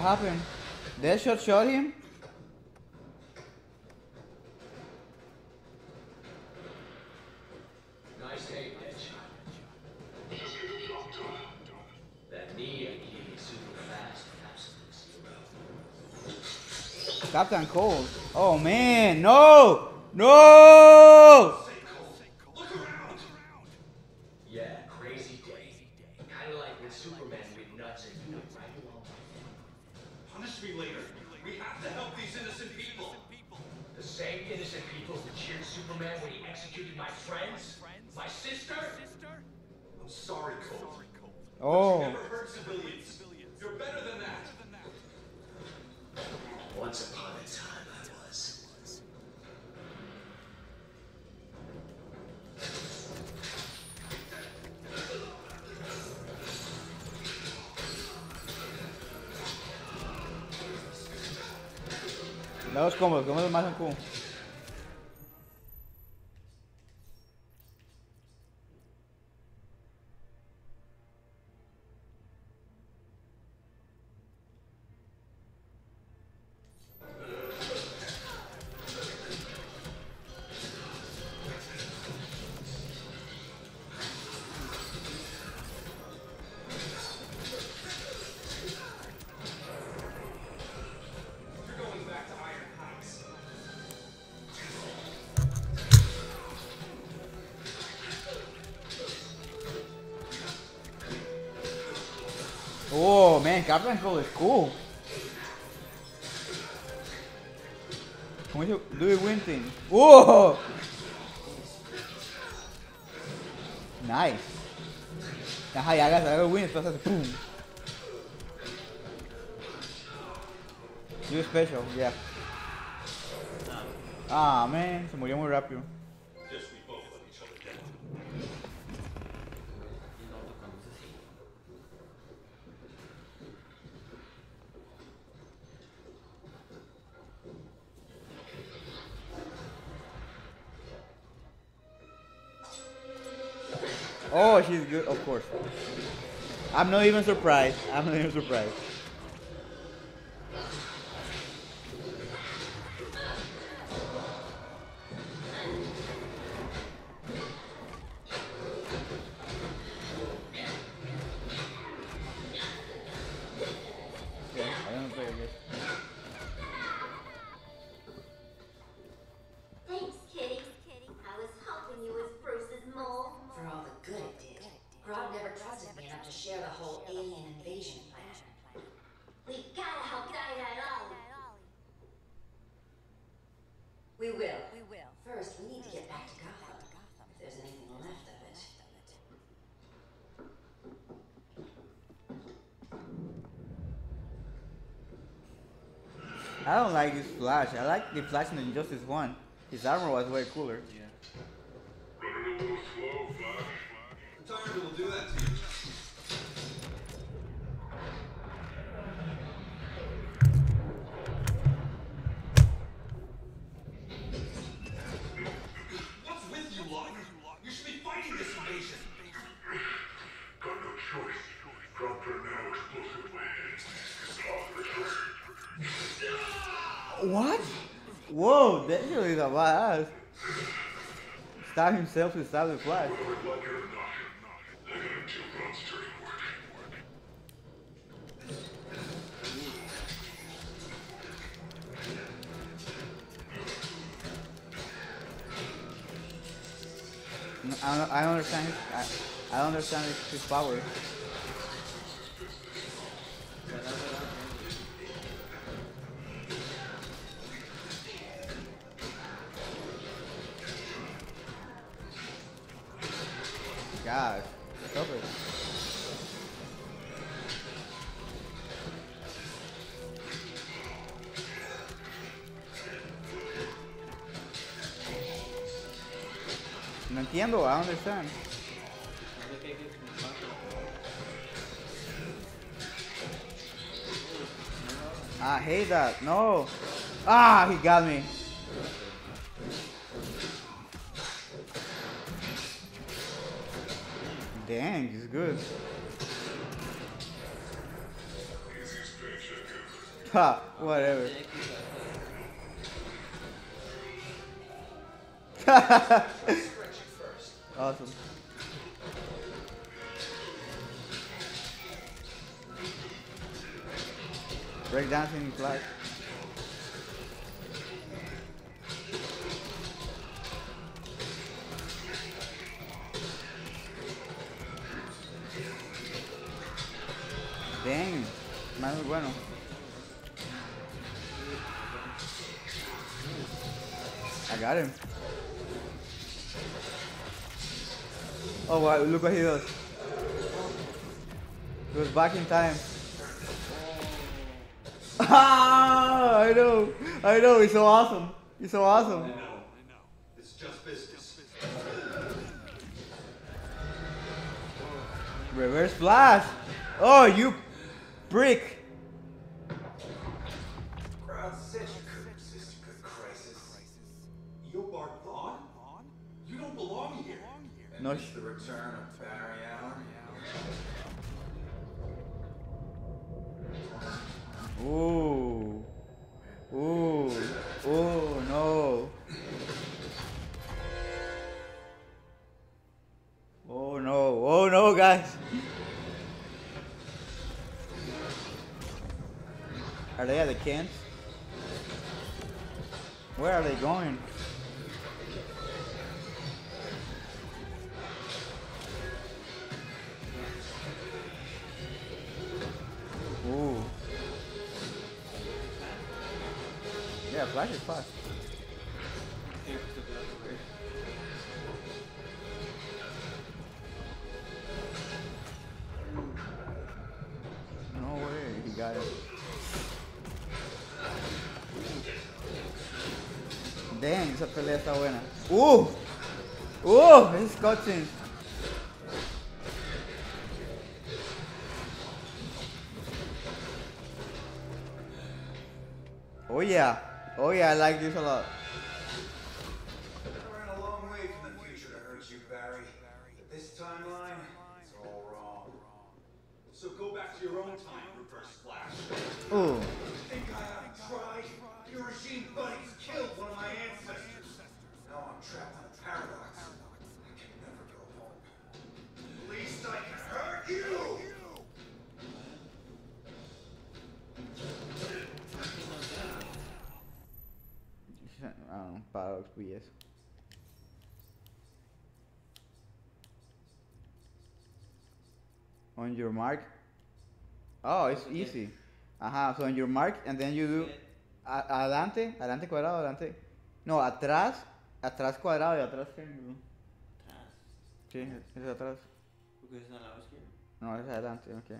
What happened? They shot shot him? Nice That. Captain Cold. Oh man, no! No! como, como é mais um com. man, Captain Cole is cool. Can we do, do win thing? Whoa! ¡Uh! Nice. Ajá, y hagas algo win, entonces hace ¡pum! You special, yeah. Ah, man, se murió muy rápido. I'm not even surprised. I'm not even surprised. the Flash and the Injustice one, his armor was way cooler. Yeah. himself to Silent Flash. I don't, I don't understand his, I, I don't understand his, his power. gosh. Covered. No entiendo, I understand. I hate that. No. Ah, he got me. dang, he's good. Ha, whatever. (laughs) awesome. Break dancing black. Oh wow, look what he does. He was back in time. (laughs) Ah, I know, I know, he's so awesome. He's so awesome. I know. It's just business. Reverse flash. Oh, you brick. Oh yeah. Oh yeah, I like this a lot. Ran a long way from the future to hurt you, Barry. But this timeline, it's all wrong. So go back to your own time, Reverse Flash. Ooh. Don't Paradox BS. On your mark. Oh, it's easy. Ajá, so on your mark, and then you do a- adelante, adelante cuadrado, adelante. No, atrás, atrás cuadrado y atrás triángulo. Sí, es atrás. Porque es al lado izquierdo. No, es adelante, okay.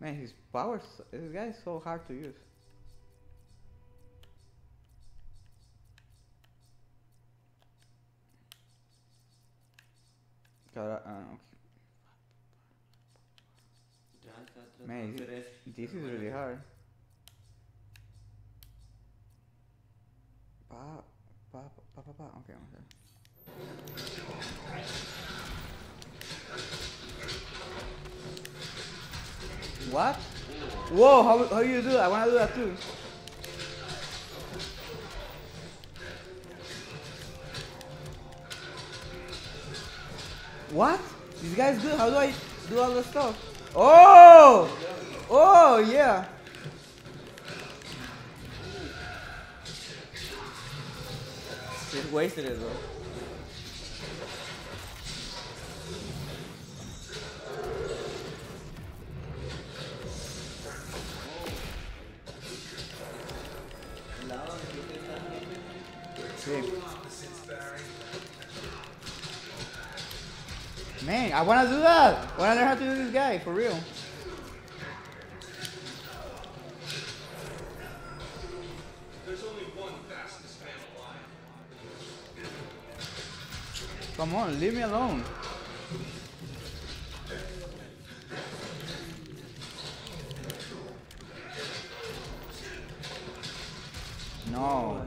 Man, his powers, this guy is so hard to use. Cara, ah, okay. Man, this, this is really hard. Pa, pa, pa, pa, pa. Okay, ver. What? Whoa, how, how you do that? I wanna do that too. What? This guy's good. How do I do all the stuff? Oh! Oh, yeah. Just wasted it, bro. al Man, I wanna do that. I wanna learn how to do this guy, for real. There's only one fastest man alive. Come on, leave me alone. No.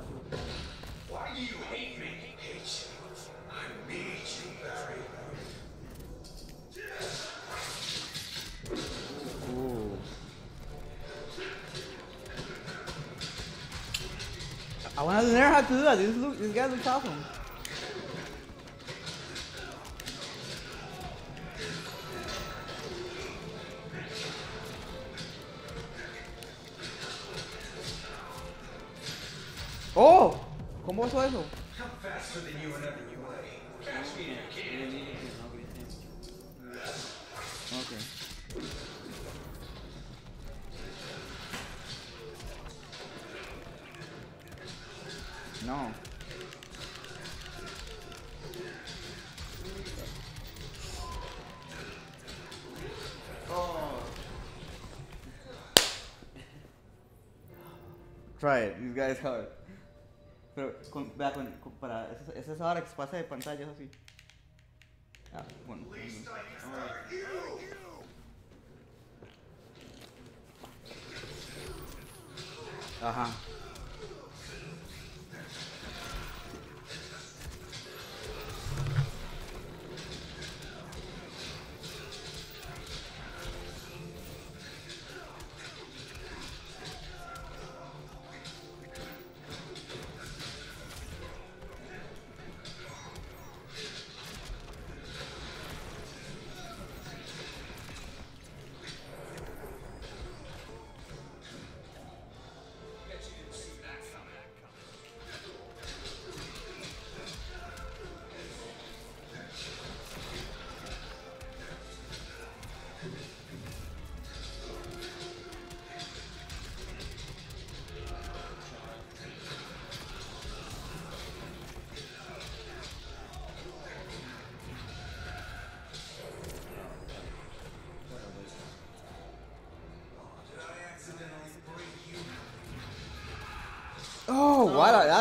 I wanna learn how to do that. This look, this guy looks awesome. Oh, ¿cómo hizo eso? Esa, es ahora que se pasa de pantallas así. Ah, bueno. Ajá.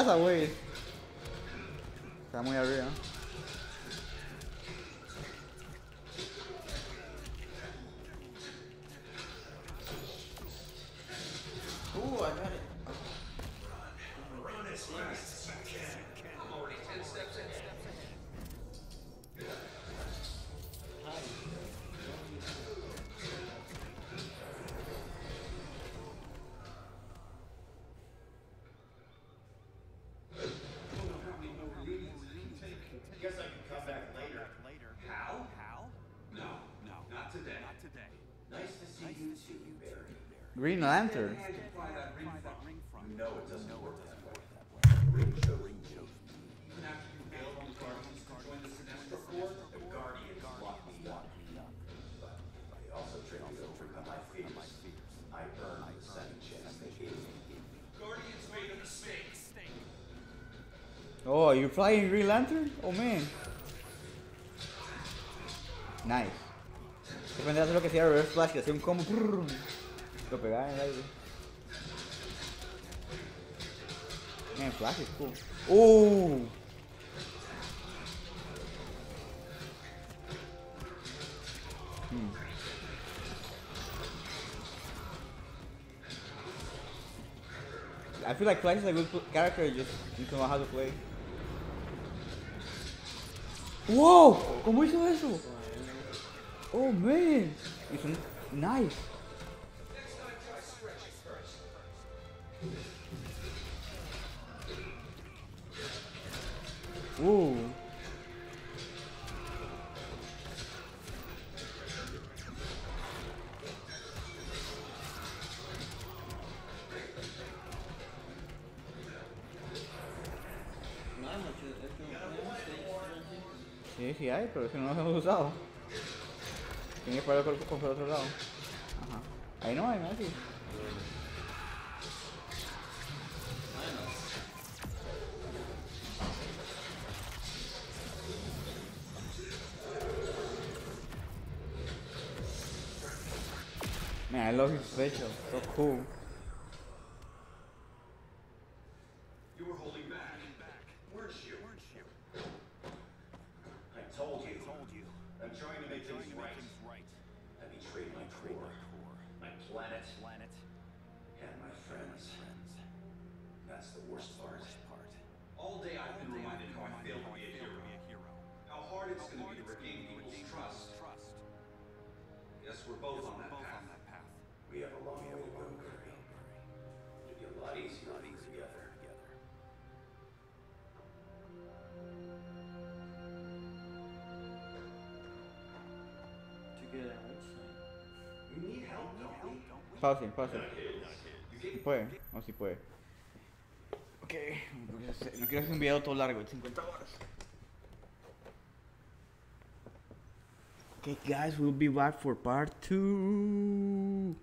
What? a- That's a way. Está muy arriba. See you too, Green Lantern. You find that ring from? You know it doesn't work that way. Ring chose. Even after you bailed on the Guardians to join the Sinestro Corps, the Guardians locked me up. But I also trained you to overcome my fears. I earned the second chance they gave me. Guardians made a mistake. Oh, you're flying Green Lantern? Oh man. Nice. Depende de hacer lo que hacía Reverse Flash, que hacía un combo. prrr, Lo pegaba en el aire. Man, Flash is cool. Oh. Hmm. I feel like Flash is a good character, just need to know how to play. ¡Wow! ¿Cómo hizo eso? Oh man! Un nice. No Sí, sí hay, pero que no los hemos usado. Tiene que parar por, por el otro lado. Ajá. Ahí no hay, sí. Man, I love his facial. So cool. Pausen. Si puede, no si puede. Ok, no quiero hacer- un video todo largo, de 50 horas. Okay, guys, we'll be back for part two.